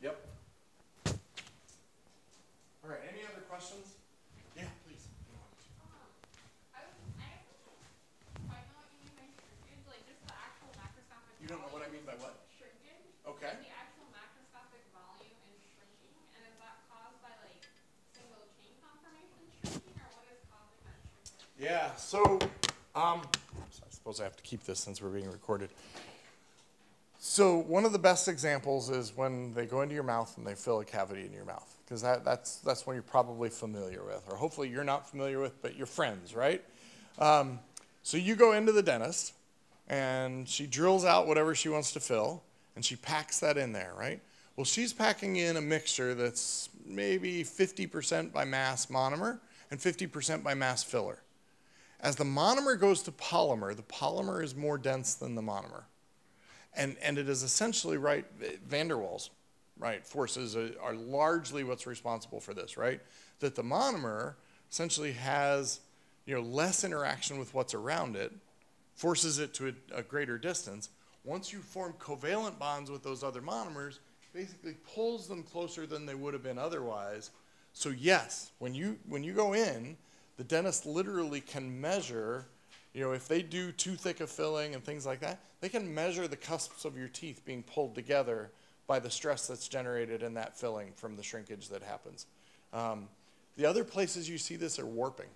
Yep. All right. Any other questions? Yeah, please. I was, I guess I don't quite know what you mean by shrinkage, like just the actual macroscopic. You don't know what I mean by what? Shrinkage. Okay. The actual macroscopic volume is shrinking, and is that caused by like single chain conformation shrinking, or what is causing that shrinkage? Yeah, so, um, I suppose I have to keep this since we're being recorded. So one of the best examples is when they go into your mouth and they fill a cavity in your mouth, because that, that's, that's one you're probably familiar with, or hopefully you're not familiar with, but you're friends, right? Um, so you go into the dentist, and she drills out whatever she wants to fill, and she packs that in there, right? Well, she's packing in a mixture that's maybe 50% by mass monomer and 50% by mass filler. As the monomer goes to polymer, the polymer is more dense than the monomer. And, and it is essentially, right, van der Waals, right, forces are, largely what's responsible for this, right? That the monomer essentially has, you know, less interaction with what's around it, forces it to a, a greater distance. Once you form covalent bonds with those other monomers, basically pulls them closer than they would have been otherwise. So yes, when you when you go in, the dentist literally can measure, you know, if they do too thick a filling and things like that, they can measure the cusps of your teeth being pulled together by the stress that's generated in that filling from the shrinkage that happens. Um, the other places you see this are warping,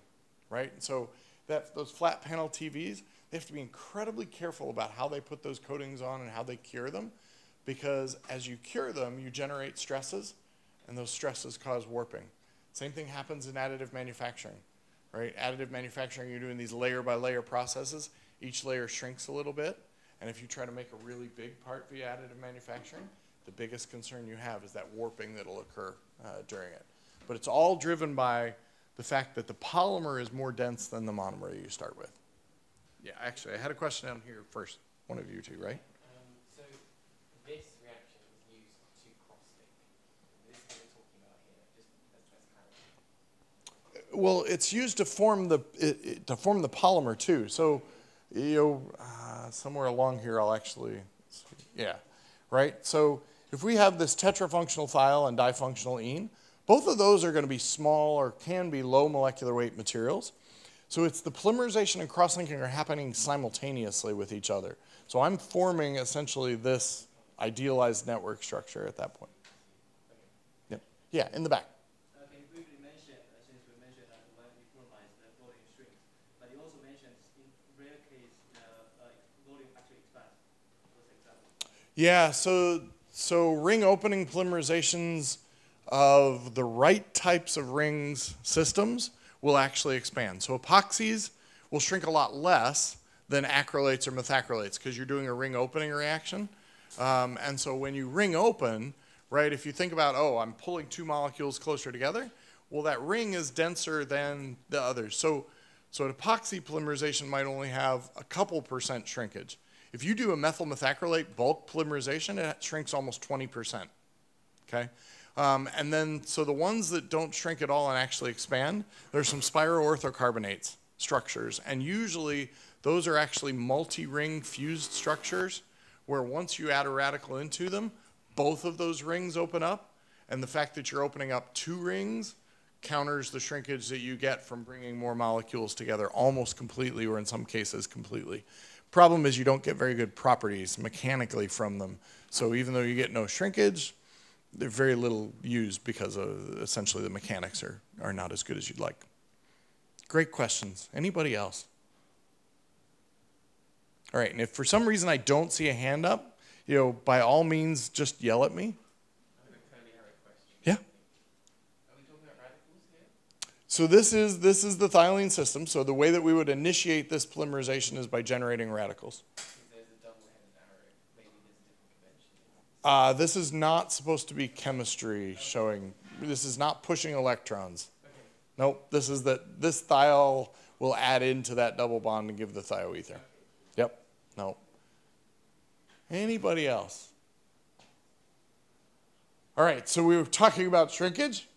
right? So that those flat panel TVs, they have to be incredibly careful about how they put those coatings on and how they cure them, because as you cure them, you generate stresses, and those stresses cause warping. Same thing happens in additive manufacturing, right? Additive manufacturing, you're doing these layer by layer processes. Each layer shrinks a little bit, and if you try to make a really big part via additive manufacturing, the biggest concern you have is that warping that'll occur uh, during it. But it's all driven by the fact that the polymer is more dense than the monomer you start with. Yeah, actually, I had a question down here first. One of you two, right? Um, so this reaction is used to caustic. This is what we're talking about here. Just that's, that's kind of Well, it's used to form the it, it- to form the polymer too. So, you know, uh, somewhere along here, I'll actually, yeah, right. So if we have this tetrafunctional thiol and difunctional ene, both of those are going to be small or can be low molecular weight materials. So it's the polymerization and cross-linking are happening simultaneously with each other. So I'm forming essentially this idealized network structure at that point. Yep. Yeah, in the back. Can you briefly mention, uh, since we mentioned that when we formalize the volume strings, but you also mentioned in rare case uh, uh, the volume actually expands. What's the example? Yeah, so so ring opening polymerizations of the right types of rings systems will actually expand. So epoxies will shrink a lot less than acrylates or methacrylates because you're doing a ring opening reaction. Um, and so when you ring open, right, if you think about, oh, I'm pulling two molecules closer together, well, that ring is denser than the others. So, so an epoxy polymerization might only have a couple percent shrinkage. If you do a methyl methacrylate bulk polymerization, it shrinks almost 20%. Okay? Um, and then, so the ones that don't shrink at all and actually expand, there's some spiroorthocarbonates structures. And usually, those are actually multi ring fused structures where once you add a radical into them, both of those rings open up. And the fact that you're opening up two rings counters the shrinkage that you get from bringing more molecules together almost completely, or in some cases, completely. Problem is, you don't get very good properties mechanically from them. So even though you get no shrinkage, they're very little used because of essentially the mechanics are, are not as good as you'd like. Great questions. Anybody else? All right, and if for some reason I don't see a hand up, you know, by all means, just yell at me. I have a curly arrow question. Yeah. Are we talking about radicals here? So this is this is the thiolene system. So the way that we would initiate this polymerization is by generating radicals. Because there's a double-headed arrow. Maybe there's a different convention. Uh, this is not supposed to be chemistry showing. This is not pushing electrons. Nope. This is that this thiol will add into that double bond and give the thioether. Yep. Nope. Anybody else? All right. So we were talking about shrinkage,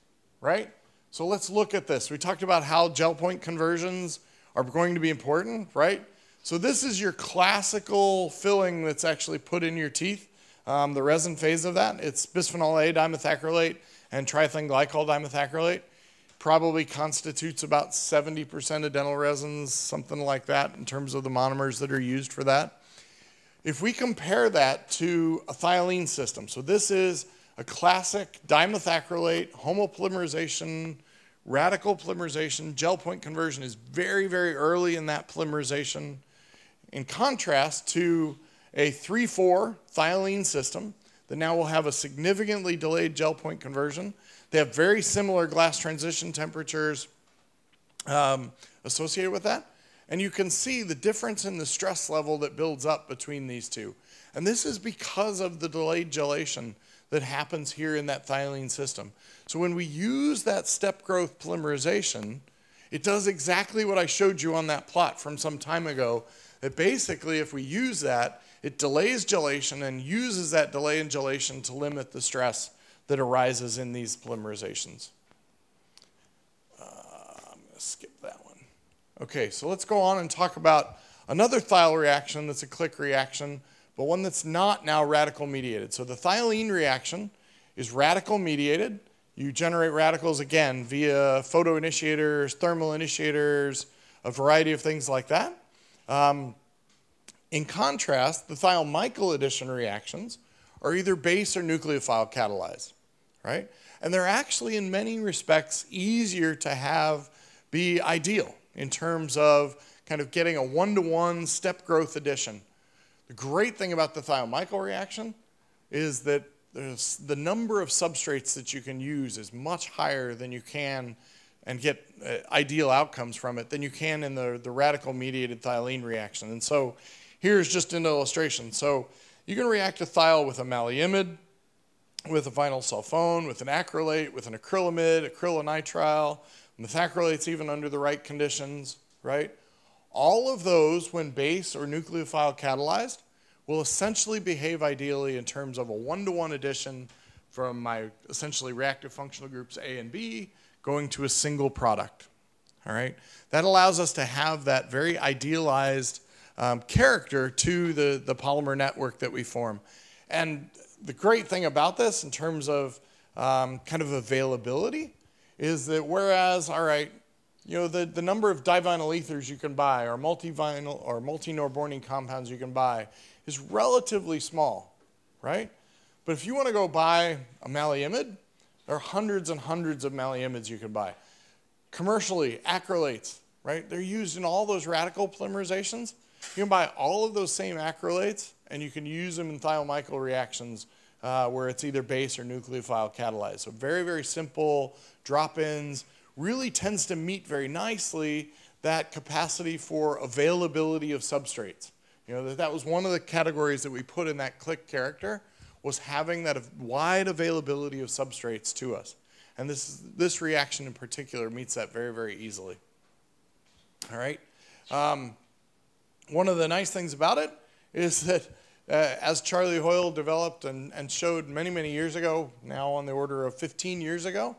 right? So let's look at this. We talked about how gel point conversions are going to be important, right? So this is your classical filling that's actually put in your teeth. Um, the resin phase of that, it's bisphenol A dimethacrylate and triethylene glycol dimethacrylate. Probably constitutes about 70% of dental resins, something like that, in terms of the monomers that are used for that. If we compare that to a thiolene system, so this is a classic dimethacrylate homopolymerization, radical polymerization, gel point conversion is very, very early in that polymerization. In contrast to a 3-4 thiolene system that now will have a significantly delayed gel point conversion. They have very similar glass transition temperatures um, associated with that. And you can see the difference in the stress level that builds up between these two. And this is because of the delayed gelation that happens here in that thiolene system. So when we use that step growth polymerization, it does exactly what I showed you on that plot from some time ago. That basically, if we use that, it delays gelation and uses that delay in gelation to limit the stress that arises in these polymerizations. Uh, I'm going to skip that one. Okay, so let's go on and talk about another thiol reaction that's a click reaction, but one that's not now radical mediated. So the thiolene reaction is radical mediated. You generate radicals again via photoinitiators, thermal initiators, a variety of things like that. Um, in contrast, the thiol-Michael addition reactions are either base or nucleophile catalyzed, right? And they're actually, in many respects, easier to have be ideal in terms of kind of getting a one-to-one step growth addition. The great thing about the thiol-Michael reaction is that the number of substrates that you can use is much higher than you can and get uh, ideal outcomes from it than you can in the, the radical mediated thiolene reaction. And so here's just an illustration. So you can react a thiol with a maleimide, with a vinyl sulfone, with an acrylate, with an acrylamide, acrylonitrile, methacrylates even under the right conditions, right? All of those, when base or nucleophile catalyzed, will essentially behave ideally in terms of a one-to-one addition from my essentially reactive functional groups A and B going to a single product. All right? That allows us to have that very idealized um, character to the, the polymer network that we form. And the great thing about this in terms of um, kind of availability is that whereas, all right, you know, the, the number of divinyl ethers you can buy or multivinyl or multi-norbornene compounds you can buy is relatively small, right? But if you want to go buy a maleimide, there are hundreds and hundreds of maleimides you can buy. Commercially, acrylates, right? They're used in all those radical polymerizations. You can buy all of those same acrylates and you can use them in thiol-Michael reactions uh, where it's either base or nucleophile catalyzed. So very, very simple drop-ins, really tends to meet very nicely that capacity for availability of substrates. You know, that, that was one of the categories that we put in that click character was having that wide availability of substrates to us. And this, this reaction in particular meets that very, very easily. All right. Um, one of the nice things about it is that uh, as Charlie Hoyle developed and, and showed many, many years ago, now on the order of 15 years ago,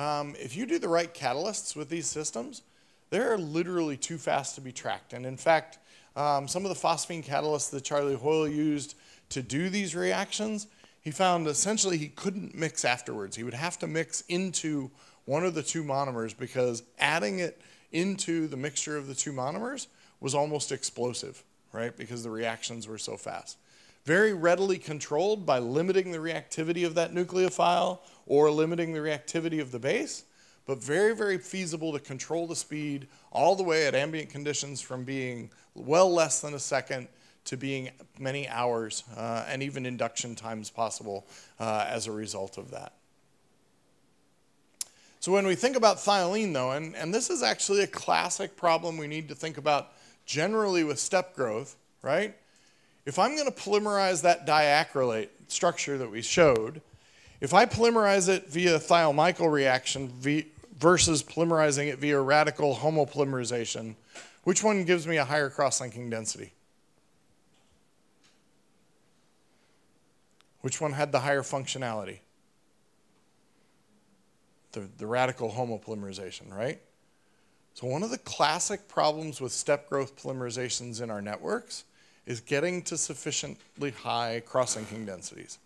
um, if you do the right catalysts with these systems, they're literally too fast to be tracked. And in fact, um, some of the phosphine catalysts that Charlie Hoyle used to do these reactions, he found essentially he couldn't mix afterwards. He would have to mix into one of the two monomers because adding it into the mixture of the two monomers was almost explosive, right? Because the reactions were so fast. Very readily controlled by limiting the reactivity of that nucleophile or limiting the reactivity of the base, but very, very feasible to control the speed all the way at ambient conditions from being well less than a second to being many hours uh, and even induction times possible uh, as a result of that. So when we think about thiolene though, and, and this is actually a classic problem we need to think about generally with step growth, right? If I'm going to polymerize that diacrylate structure that we showed, if I polymerize it via thiol-Michael reaction versus polymerizing it via radical homopolymerization, which one gives me a higher cross-linking density? Which one had the higher functionality? The, the radical homopolymerization, right? So one of the classic problems with step growth polymerizations in our networks is getting to sufficiently high cross-linking densities,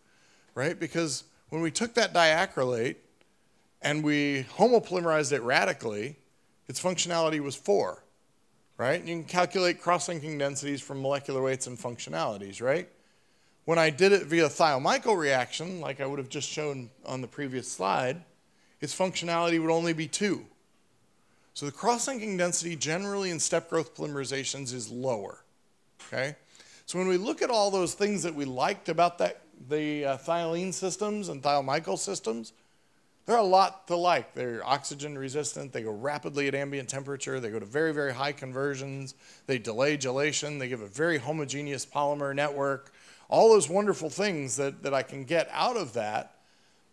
right? Because when we took that diacrylate and we homopolymerized it radically, its functionality was four, right? And you can calculate cross-linking densities from molecular weights and functionalities, right? When I did it via thiol-Michael reaction, like I would have just shown on the previous slide, its functionality would only be two. So the cross-linking density generally in step growth polymerizations is lower, okay? So when we look at all those things that we liked about that, the uh, thiolene systems and thiol-Michael systems, they're a lot to like. They're oxygen resistant. They go rapidly at ambient temperature. They go to very, very high conversions. They delay gelation. They give a very homogeneous polymer network. All those wonderful things that, that I can get out of that.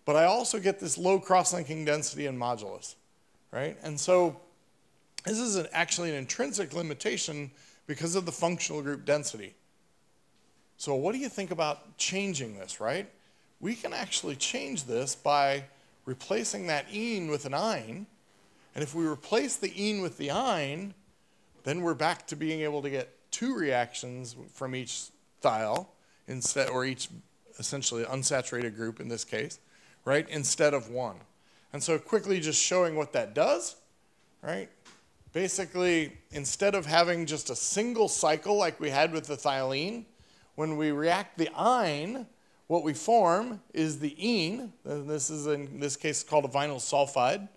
But I also get this low cross-linking density and modulus, right? And so this is an, actually an intrinsic limitation because of the functional group density. So what do you think about changing this, right? We can actually change this by replacing that ene with an yne. And if we replace the ene with the yne, then we're back to being able to get two reactions from each thiol instead, or each essentially unsaturated group in this case, right, instead of one. And so quickly just showing what that does, right? Basically, instead of having just a single cycle like we had with the thiolene, when we react the yne, what we form is the ene. This is in this case called a vinyl sulfide.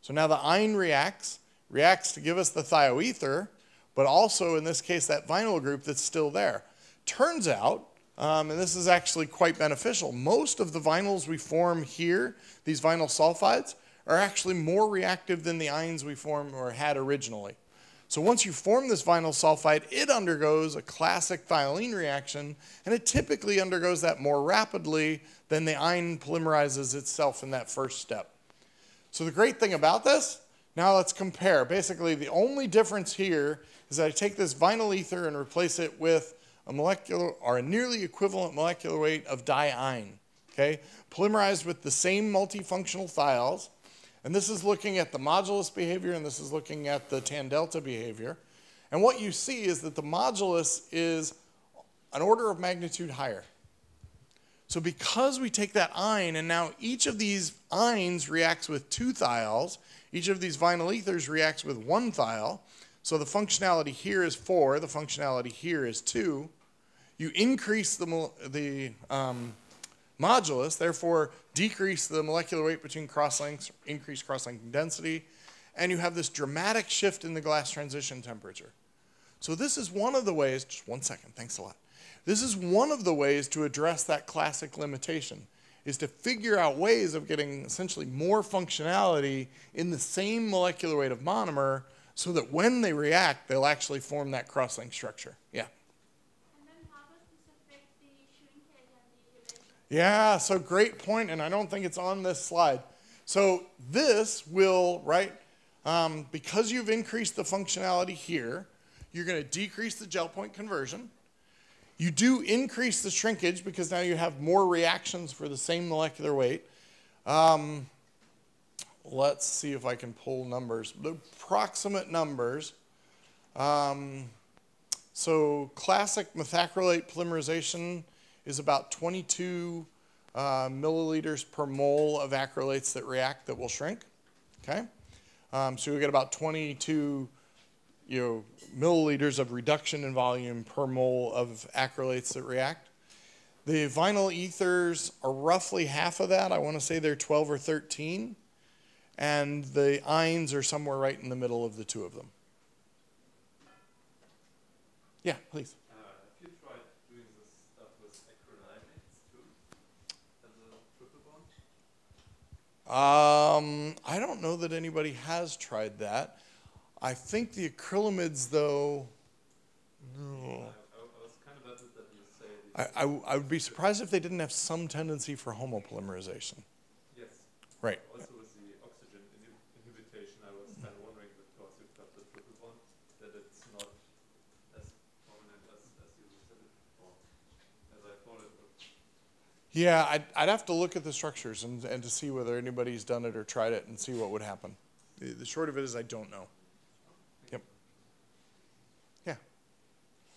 So now the yne reacts, reacts to give us the thioether, but also in this case that vinyl group that's still there. Turns out, um, and this is actually quite beneficial, most of the vinyls we form here, these vinyl sulfides, are actually more reactive than the ynes we formed or had originally. So once you form this vinyl sulfide, it undergoes a classic thiolene reaction, and it typically undergoes that more rapidly than the yne polymerizes itself in that first step. So the great thing about this, now let's compare. Basically, the only difference here is that I take this vinyl ether and replace it with a molecular or a nearly equivalent molecular weight of diyne, okay? Polymerized with the same multifunctional thiols, and this is looking at the modulus behavior, and this is looking at the tan delta behavior. And what you see is that the modulus is an order of magnitude higher. So because we take that yne, and now each of these ynes reacts with two thiols, each of these vinyl ethers reacts with one thiol, so the functionality here is four, the functionality here is two. You increase the, the um, modulus, therefore decrease the molecular weight between cross-links, increase cross-linking density, and you have this dramatic shift in the glass transition temperature. So this is one of the ways, just one second, thanks a lot. This is one of the ways to address that classic limitation, is to figure out ways of getting essentially more functionality in the same molecular weight of monomer so that when they react, they'll actually form that cross-link structure. Yeah? Yeah, so great point, and I don't think it's on this slide. So this will, right, um, because you've increased the functionality here, you're going to decrease the gel point conversion. You do increase the shrinkage because now you have more reactions for the same molecular weight. Um, let's see if I can pull numbers. The approximate numbers. Um, so classic methacrylate polymerization is about 22 uh, milliliters per mole of acrylates that react that will shrink. Okay, um, so you get about 22 you know, milliliters of reduction in volume per mole of acrylates that react. The vinyl ethers are roughly half of that. I want to say they're 12 or 13. And the ynes are somewhere right in the middle of the two of them. Yeah, please. Uh, have you tried doing this stuff with acrylamides too? As a triple bond? Um, I don't know that anybody has tried that. I think the acrylamides, though, no. I, I, I was kind of at that you say these I, I, I would be surprised if they didn't have some tendency for homopolymerization. Yes. Right. Also with the oxygen inhi- inhibition, I was kind of wondering because you've got the triple bond that it's not as prominent as, as you said it before, as I thought it would. Yeah, I'd, I'd have to look at the structures and, and to see whether anybody's done it or tried it and see what would happen. The, the short of it is I don't know. Yep. Yeah.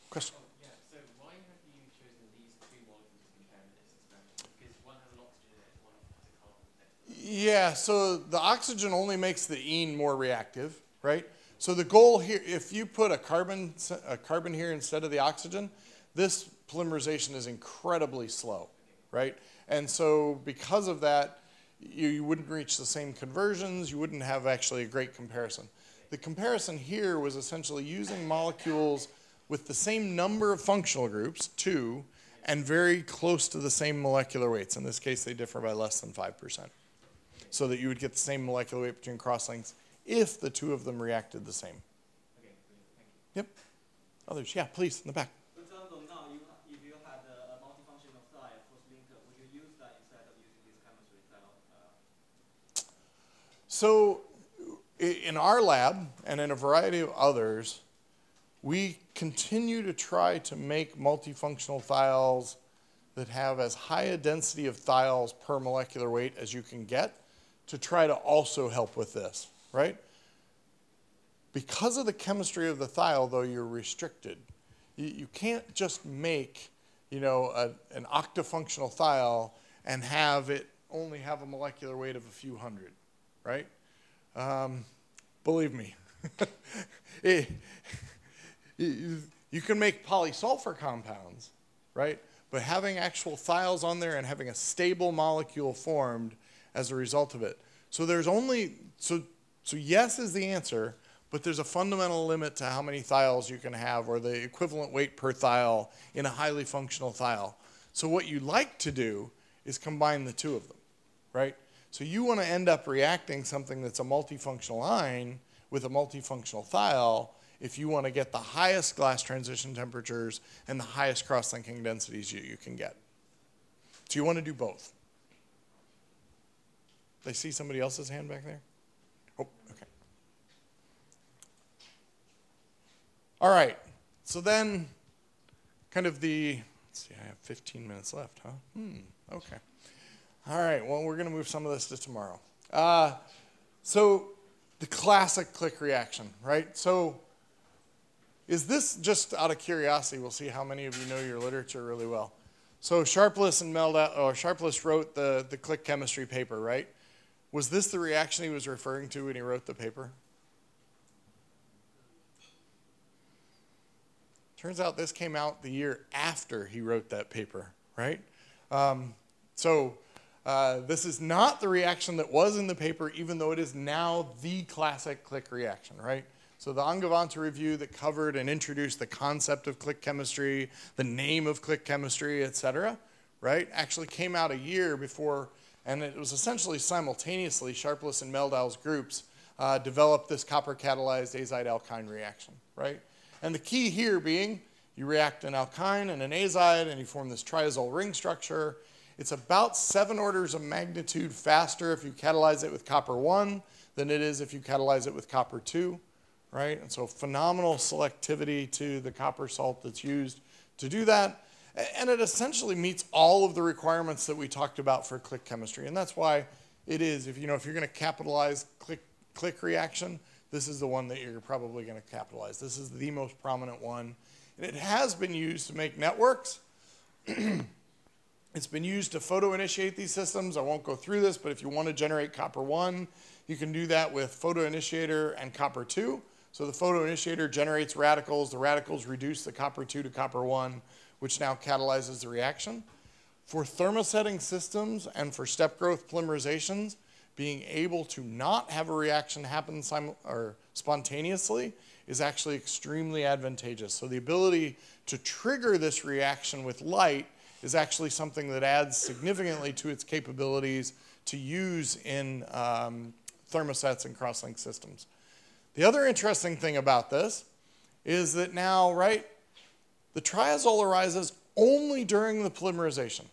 Question? Oh, yeah. So why have you chosen these two molecules to compare in this experiment? Because one has an oxygen in it, one has a carbon. Yeah, so the oxygen only makes the ene more reactive, right? So the goal here, if you put a carbon, a carbon here instead of the oxygen, this polymerization is incredibly slow, right? And so because of that, you, you wouldn't reach the same conversions, you wouldn't have actually a great comparison. The comparison here was essentially using molecules with the same number of functional groups, two, and very close to the same molecular weights. In this case, they differ by less than 5% so that you would get the same molecular weight between crosslinks if the two of them reacted the same. Okay, brilliant. Thank you. Yep. Others, yeah, please, in the back. For example, now you, ha- if you had a, a multifunctional style for linker, would you use that instead of using this chemistry style? Uh, So, in our lab and in a variety of others, we continue to try to make multifunctional thiols that have as high a density of thiols per molecular weight as you can get to try to also help with this, right? Because of the chemistry of the thiol, though, you're restricted. You, you can't just make, you know, a, an octafunctional thiol and have it only have a molecular weight of a few hundred, right? Um, believe me. You you can make polysulfur compounds, right? But having actual thiols on there and having a stable molecule formed as a result of it. So there's only so so yes is the answer, but there's a fundamental limit to how many thiols you can have or the equivalent weight per thiol in a highly functional thiol. So what you like to do is combine the two of them, right? So you want to end up reacting something that's a multifunctional yne with a multifunctional thiol if you want to get the highest glass transition temperatures and the highest cross-linking densities you, you can get. So you want to do both. They see somebody else's hand back there? Oh, okay. All right. So then, kind of the, let's see, I have 15 minutes left, huh? Hmm, okay. All right, well, we're going to move some of this to tomorrow. Uh, so, the classic click reaction, right? So, is this just out of curiosity? We'll see how many of you know your literature really well. So, Sharpless and Meldal, or Sharpless wrote the, the click chemistry paper, right? Was this the reaction he was referring to when he wrote the paper? Turns out this came out the year after he wrote that paper, right? Um, so uh, this is not the reaction that was in the paper, even though it is now the classic click reaction, right? So the Angewandte review that covered and introduced the concept of click chemistry, the name of click chemistry, et cetera, right, actually came out a year before, and it was essentially simultaneously Sharpless and Meldal's groups uh, developed this copper catalyzed azide alkyne reaction, right? And the key here being you react an alkyne and an azide and you form this triazole ring structure. It's about seven orders of magnitude faster if you catalyze it with copper 1 than it is if you catalyze it with copper 2, right? And so phenomenal selectivity to the copper salt that's used to do that. And it essentially meets all of the requirements that we talked about for click chemistry. And that's why it is, if you know, if you're going to capitalize click, click reaction, this is the one that you're probably going to capitalize. This is the most prominent one. And it has been used to make networks. it's been used to photo initiate these systems. I won't go through this, but if you want to generate copper 1, you can do that with photo initiator and copper 2. So the photo initiator generates radicals. The radicals reduce the copper 2 to copper 1, which now catalyzes the reaction. For thermosetting systems and for step growth polymerizations, being able to not have a reaction happen or spontaneously is actually extremely advantageous. So the ability to trigger this reaction with light is actually something that adds significantly to its capabilities to use in um, thermosets and crosslink systems. The other interesting thing about this is that now, right, the triazole arises only during the polymerization.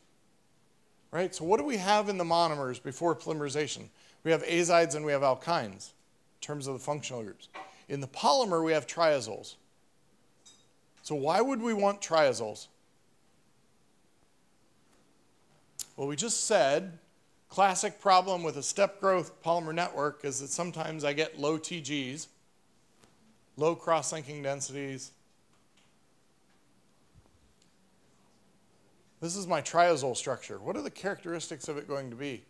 Right? So what do we have in the monomers before polymerization? We have azides and we have alkynes in terms of the functional groups. In the polymer, we have triazoles. So why would we want triazoles? Well, we just said classic problem with a step growth polymer network is that sometimes I get low TGs, low cross-linking densities, This is my triazole structure. What are the characteristics of it going to be?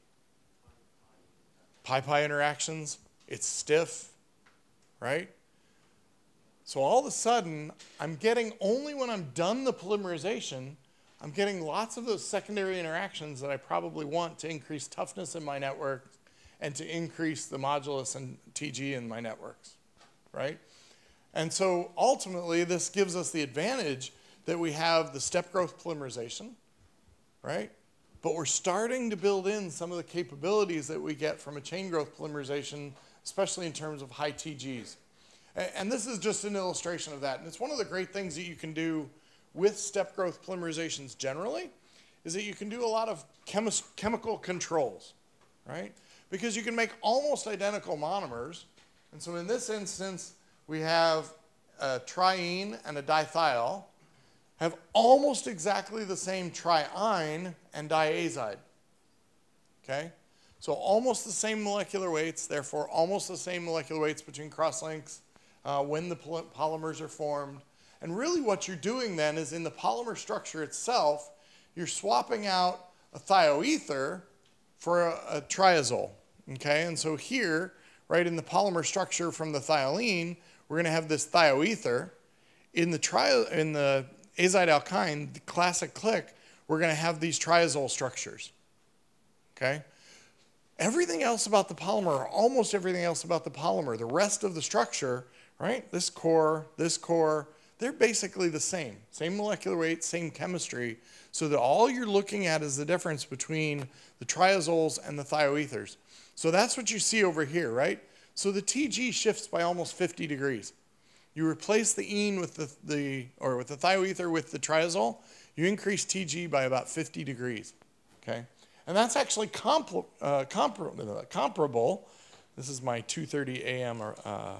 Pi-pi interactions. It's stiff, right? So all of a sudden, I'm getting only when I'm done the polymerization, I'm getting lots of those secondary interactions that I probably want to increase toughness in my network and to increase the modulus and TG in my networks, right? And so ultimately, this gives us the advantage that we have the step growth polymerization, right? But we're starting to build in some of the capabilities that we get from a chain growth polymerization, especially in terms of high TGs. And this is just an illustration of that. And it's one of the great things that you can do with step growth polymerizations generally, is that you can do a lot of chemi chemical controls, right? Because you can make almost identical monomers. And so in this instance, we have a triene and a dithiol have almost exactly the same triene and diazide. Okay? So almost the same molecular weights, therefore almost the same molecular weights between crosslinks uh, when the polymers are formed. And really what you're doing then is in the polymer structure itself, you're swapping out a thioether for a, a triazole. Okay? And so here, right in the polymer structure from the thiolene, we're going to have this thioether. In the, tri in the azide alkyne, the classic click, we're going to have these triazole structures. Okay? Everything else about the polymer, almost everything else about the polymer, the rest of the structure, right? This core, this core, they're basically the same. Same molecular weight, same chemistry. So that all you're looking at is the difference between the triazoles and the thioethers. So that's what you see over here, right? So the TG shifts by almost 50 degrees. You replace the ene with the, the or with the thioether with the triazole, you increase TG by about 50 degrees. Okay? And that's actually compl- uh, compar- comparable. This is my 2:30 a.m. Uh,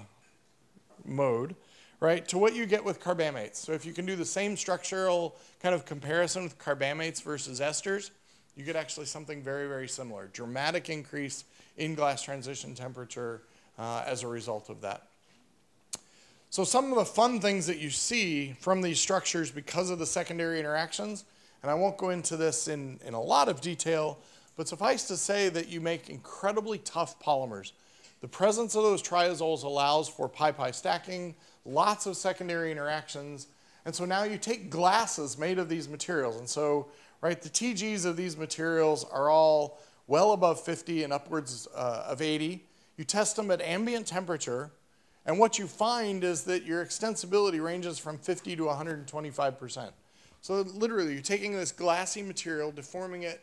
mode, right? To what you get with carbamates. So if you can do the same structural kind of comparison with carbamates versus esters, you get actually something very, very similar. Dramatic increase in glass transition temperature uh, as a result of that. So some of the fun things that you see from these structures because of the secondary interactions, and I won't go into this in, in a lot of detail, but suffice to say that you make incredibly tough polymers. The presence of those triazoles allows for pi-pi stacking, lots of secondary interactions, and so now you take glasses made of these materials, and so right, the TGs of these materials are all well above 50 and upwards uh, of 80. You test them at ambient temperature, and what you find is that your extensibility ranges from 50 to 125%. So literally, you're taking this glassy material, deforming it,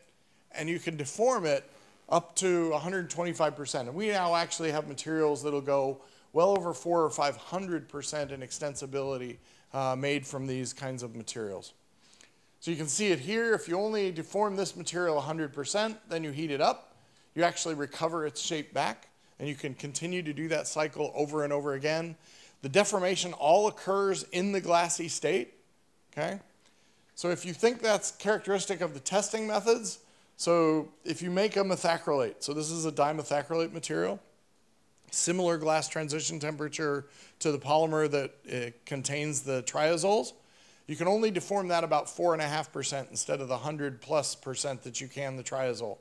and you can deform it up to 125%. And we now actually have materials that'll go well over four or 500% in extensibility uh, made from these kinds of materials. So you can see it here. If you only deform this material 100%, then you heat it up. You actually recover its shape back, and you can continue to do that cycle over and over again. The deformation all occurs in the glassy state, okay? So if you think that's characteristic of the testing methods, so if you make a methacrylate, so this is a dimethacrylate material, similar glass transition temperature to the polymer that contains the triazoles, you can only deform that about 4.5% instead of the 100 plus percent that you can the triazole.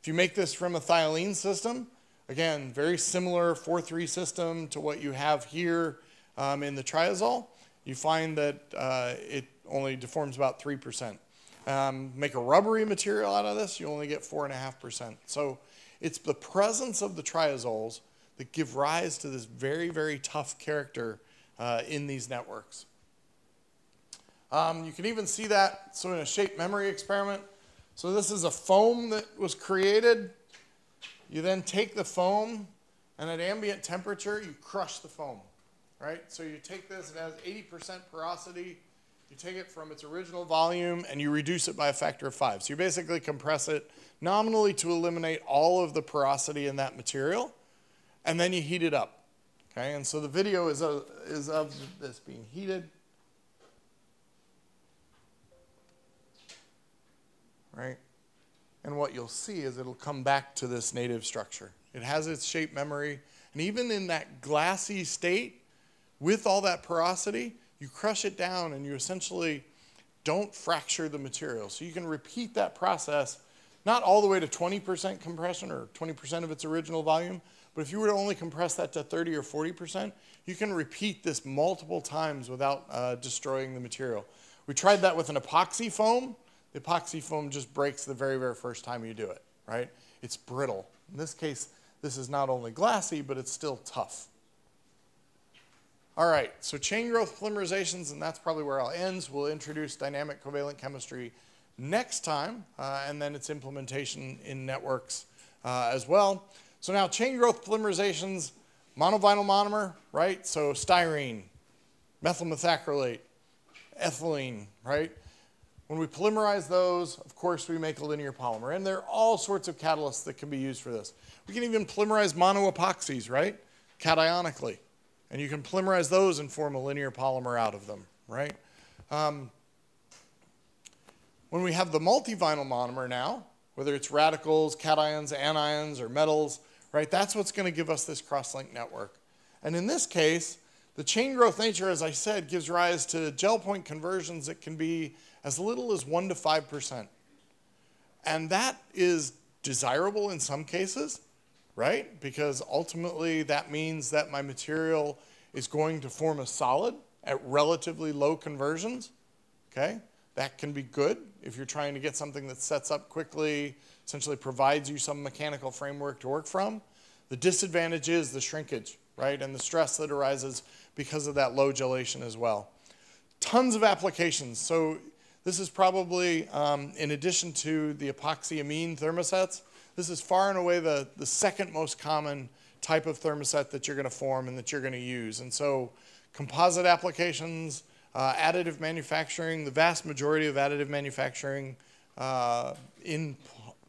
If you make this from a thiolene system, again, very similar 4-3 system to what you have here um, in the triazole, you find that uh, it only deforms about 3%. Um, make a rubbery material out of this, you only get 4.5%. So it's the presence of the triazoles that give rise to this very, very tough character uh, in these networks. Um, you can even see that, so in a shape memory experiment, so this is a foam that was created. You then take the foam, and at ambient temperature, you crush the foam, right? So you take this, it has 80% porosity, you take it from its original volume, and you reduce it by a factor of five. So you basically compress it nominally to eliminate all of the porosity in that material, and then you heat it up, okay? And so the video is, a, is of this being heated. right? And what you'll see is it'll come back to this native structure. It has its shape memory. And even in that glassy state, with all that porosity, you crush it down and you essentially don't fracture the material. So you can repeat that process, not all the way to 20% compression or 20% of its original volume, but if you were to only compress that to 30 or 40%, you can repeat this multiple times without uh, destroying the material. We tried that with an epoxy foam, the epoxy foam just breaks the very, very first time you do it, right? It's brittle. In this case, this is not only glassy, but it's still tough. All right, so chain growth polymerizations, and that's probably where I'll end. We'll introduce dynamic covalent chemistry next time, uh, and then its implementation in networks uh, as well. So now chain growth polymerizations, monovinyl monomer, right? So styrene, methyl methacrylate, ethylene, right? When we polymerize those, of course, we make a linear polymer. And there are all sorts of catalysts that can be used for this. We can even polymerize monoepoxies, right? Cationically. And you can polymerize those and form a linear polymer out of them, right? Um, when we have the multivinyl monomer now, whether it's radicals, cations, anions, or metals, right, that's what's going to give us this cross-link network. And in this case, the chain growth nature, as I said, gives rise to gel point conversions that can be as little as 1 to 5%. And that is desirable in some cases, right? Because ultimately that means that my material is going to form a solid at relatively low conversions, okay? That can be good if you're trying to get something that sets up quickly, essentially provides you some mechanical framework to work from. The disadvantage is the shrinkage, right? And the stress that arises because of that low gelation as well. Tons of applications. So this is probably, um, in addition to the epoxy amine thermosets, this is far and away the, the second most common type of thermoset that you're going to form and that you're going to use. And so composite applications, uh, additive manufacturing, the vast majority of additive manufacturing uh, in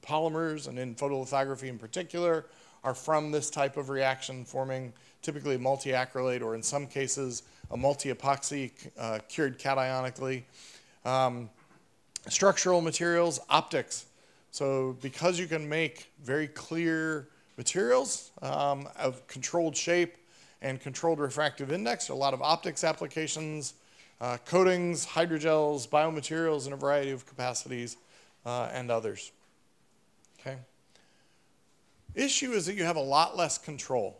polymers and in photolithography in particular are from this type of reaction forming typically a multi-acrylate or in some cases a multi-epoxy uh, cured cationically. Um, structural materials, optics. So because you can make very clear materials um, of controlled shape and controlled refractive index, a lot of optics applications, uh, coatings, hydrogels, biomaterials in a variety of capacities, uh, and others. Okay. Issue is that you have a lot less control,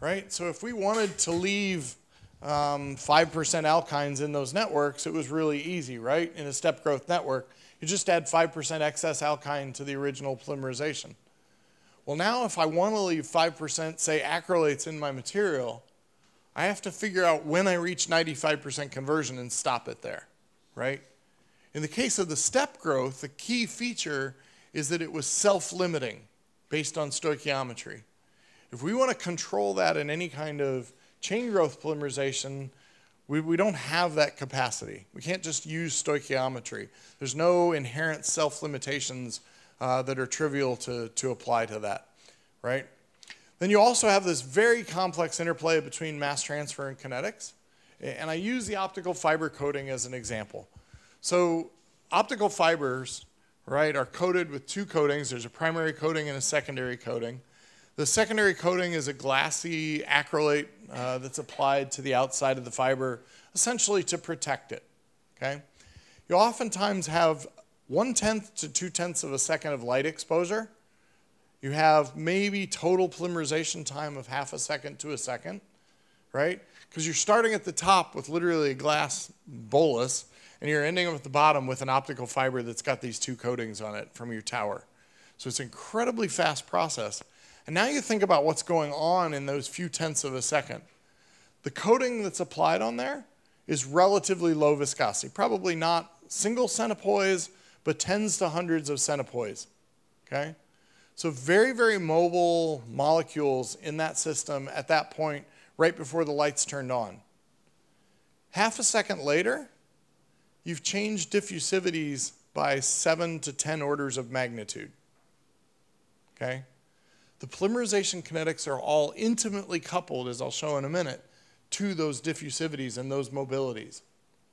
right? So if we wanted to leave um, 5% alkynes in those networks, it was really easy, right? In a step growth network, you just add 5% excess alkyne to the original polymerization. Well, now if I want to leave 5%, say, acrylates in my material, I have to figure out when I reach 95% conversion and stop it there, right? In the case of the step growth, the key feature is that it was self-limiting based on stoichiometry. If we want to control that in any kind of chain growth polymerization, We, we don't have that capacity. We can't just use stoichiometry. There's no inherent self limitations uh, that are trivial to, to apply to that, right? Then you also have this very complex interplay between mass transfer and kinetics. And I use the optical fiber coating as an example. So optical fibers, right, are coated with two coatings. There's a primary coating and a secondary coating. The secondary coating is a glassy acrylate uh, that's applied to the outside of the fiber, essentially to protect it. Okay? You oftentimes have one tenth to two tenths of a second of light exposure. You have maybe total polymerization time of half a second to a second, right? Because you're starting at the top with literally a glass bolus, and you're ending up at the bottom with an optical fiber that's got these two coatings on it from your tower. So it's an incredibly fast process. And now you think about what's going on in those few tenths of a second. The coating that's applied on there is relatively low viscosity, probably not single centipoise, but tens to hundreds of centipoise. Okay? So, very, very mobile molecules in that system at that point, right before the lights turned on. Half a second later, you've changed diffusivities by seven to 10 orders of magnitude. Okay? The polymerization kinetics are all intimately coupled, as I'll show in a minute, to those diffusivities and those mobilities,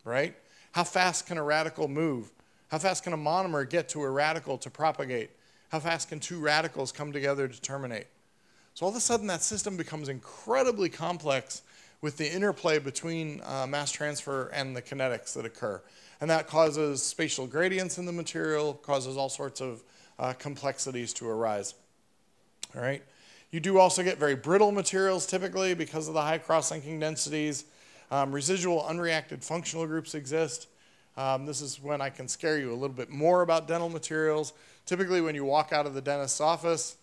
right? How fast can a radical move? How fast can a monomer get to a radical to propagate? How fast can two radicals come together to terminate? So all of a sudden, that system becomes incredibly complex with the interplay between uh, mass transfer and the kinetics that occur. And that causes spatial gradients in the material, causes all sorts of uh, complexities to arise. All right. You do also get very brittle materials typically because of the high cross-linking densities. Um, residual unreacted functional groups exist. Um, this is when I can scare you a little bit more about dental materials. Typically, when you walk out of the dentist's office,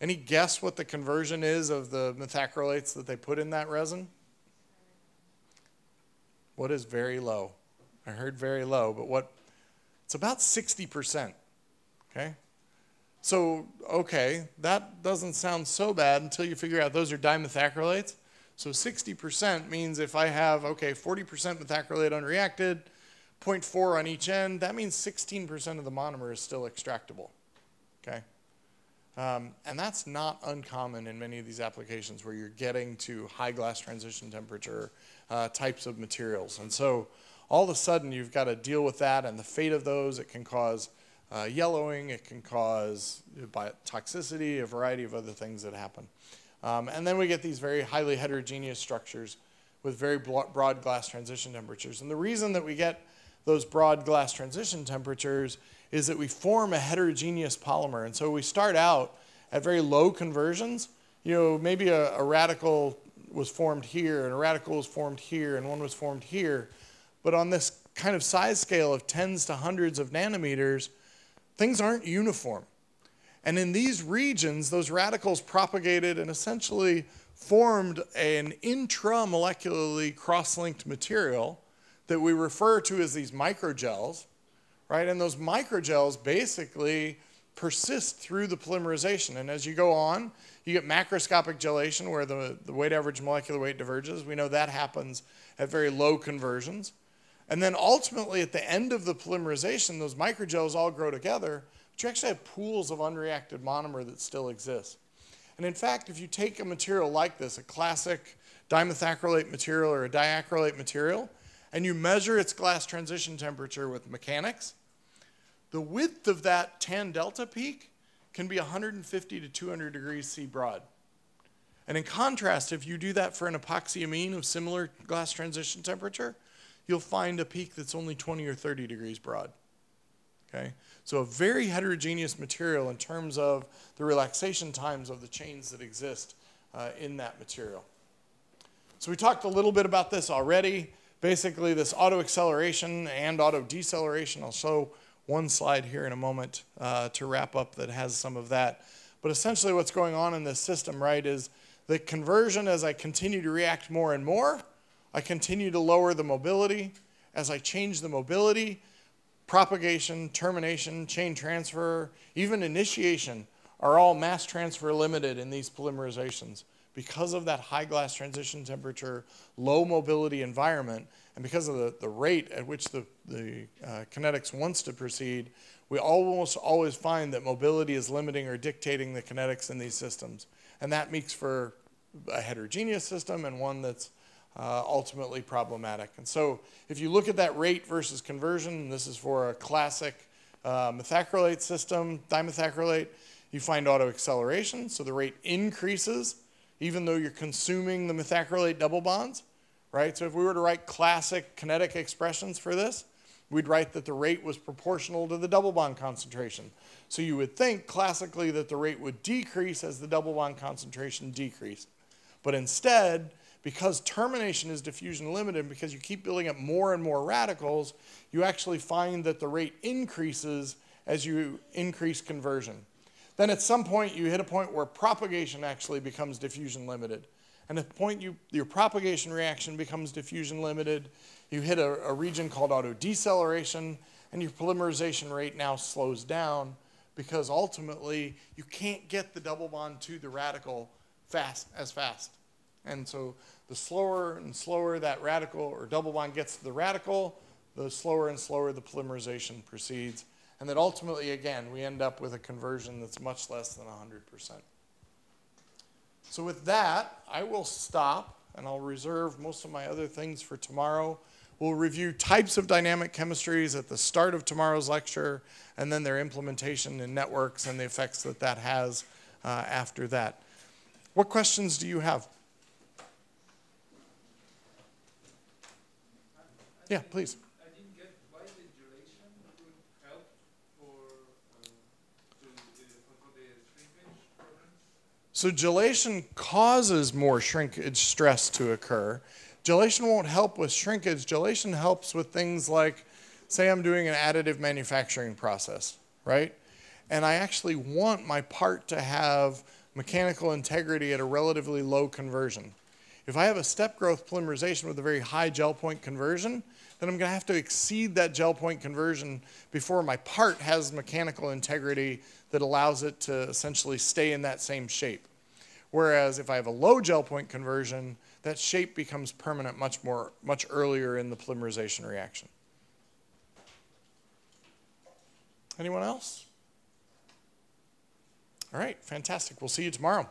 any guess what the conversion is of the methacrylates that they put in that resin? What is very low? I heard very low, but what? It's about 60%. Okay? So, okay, that doesn't sound so bad until you figure out those are dimethacrylates. So 60% means if I have, okay, 40% methacrylate unreacted, 0.4 on each end, that means 16% of the monomer is still extractable, okay? Um, and that's not uncommon in many of these applications where you're getting to high glass transition temperature uh, types of materials. And so all of a sudden you've got to deal with that and the fate of those. It can cause uh, yellowing, it can cause toxicity, a variety of other things that happen. Um, and then we get these very highly heterogeneous structures with very broad glass transition temperatures. And the reason that we get those broad glass transition temperatures is that we form a heterogeneous polymer. And so we start out at very low conversions. You know, maybe a, a radical was formed here, and a radical was formed here, and one was formed here. But on this kind of size scale of tens to hundreds of nanometers, Things aren't uniform. And in these regions, those radicals propagated and essentially formed an intramolecularly cross-linked material that we refer to as these microgels, right? And those microgels basically persist through the polymerization. And as you go on, you get macroscopic gelation where the, the weight average molecular weight diverges. We know that happens at very low conversions. And then ultimately, at the end of the polymerization, those microgels all grow together, but you actually have pools of unreacted monomer that still exist. And in fact, if you take a material like this, a classic dimethacrylate material or a diacrylate material, and you measure its glass transition temperature with mechanics, the width of that tan delta peak can be 150 to 200 degrees C broad. And in contrast, if you do that for an epoxy amine of similar glass transition temperature, you'll find a peak that's only 20 or 30 degrees broad. Okay? So a very heterogeneous material in terms of the relaxation times of the chains that exist uh, in that material. So we talked a little bit about this already. Basically, this auto acceleration and auto deceleration. I'll show one slide here in a moment uh, to wrap up that has some of that. But essentially, what's going on in this system, right, is the conversion as I continue to react more and more I continue to lower the mobility. As I change the mobility, propagation, termination, chain transfer, even initiation are all mass transfer limited in these polymerizations because of that high glass transition temperature, low mobility environment, and because of the, the rate at which the, the uh, kinetics wants to proceed, we almost always find that mobility is limiting or dictating the kinetics in these systems. And that makes for a heterogeneous system and one that's uh, ultimately problematic. And so if you look at that rate versus conversion, this is for a classic uh, methacrylate system, dimethacrylate, you find autoacceleration, so the rate increases even though you're consuming the methacrylate double bonds, right? So if we were to write classic kinetic expressions for this, we'd write that the rate was proportional to the double bond concentration. So you would think classically that the rate would decrease as the double bond concentration decreased. But instead, because termination is diffusion limited, because you keep building up more and more radicals, you actually find that the rate increases as you increase conversion. Then at some point, you hit a point where propagation actually becomes diffusion limited. And at the point you, your propagation reaction becomes diffusion limited, you hit a, a region called autodeceleration, and your polymerization rate now slows down because ultimately you can't get the double bond to the radical fast as fast. And so the slower and slower that radical or double bond gets to the radical, the slower and slower the polymerization proceeds and that ultimately, again, we end up with a conversion that's much less than 100%. So with that, I will stop and I'll reserve most of my other things for tomorrow. We'll review types of dynamic chemistries at the start of tomorrow's lecture and then their implementation in networks and the effects that that has uh, after that. What questions do you have? Yeah, please. I didn't get why the gelation would help for, uh, to, uh, for, for the shrinkage problems. So gelation causes more shrinkage stress to occur. Gelation won't help with shrinkage. Gelation helps with things like, say I'm doing an additive manufacturing process, right? And I actually want my part to have mechanical integrity at a relatively low conversion. If I have a step growth polymerization with a very high gel point conversion, then I'm going to have to exceed that gel point conversion before my part has mechanical integrity that allows it to essentially stay in that same shape. Whereas if I have a low gel point conversion, that shape becomes permanent much more much earlier in the polymerization reaction. Anyone else? All right, fantastic. We'll see you tomorrow.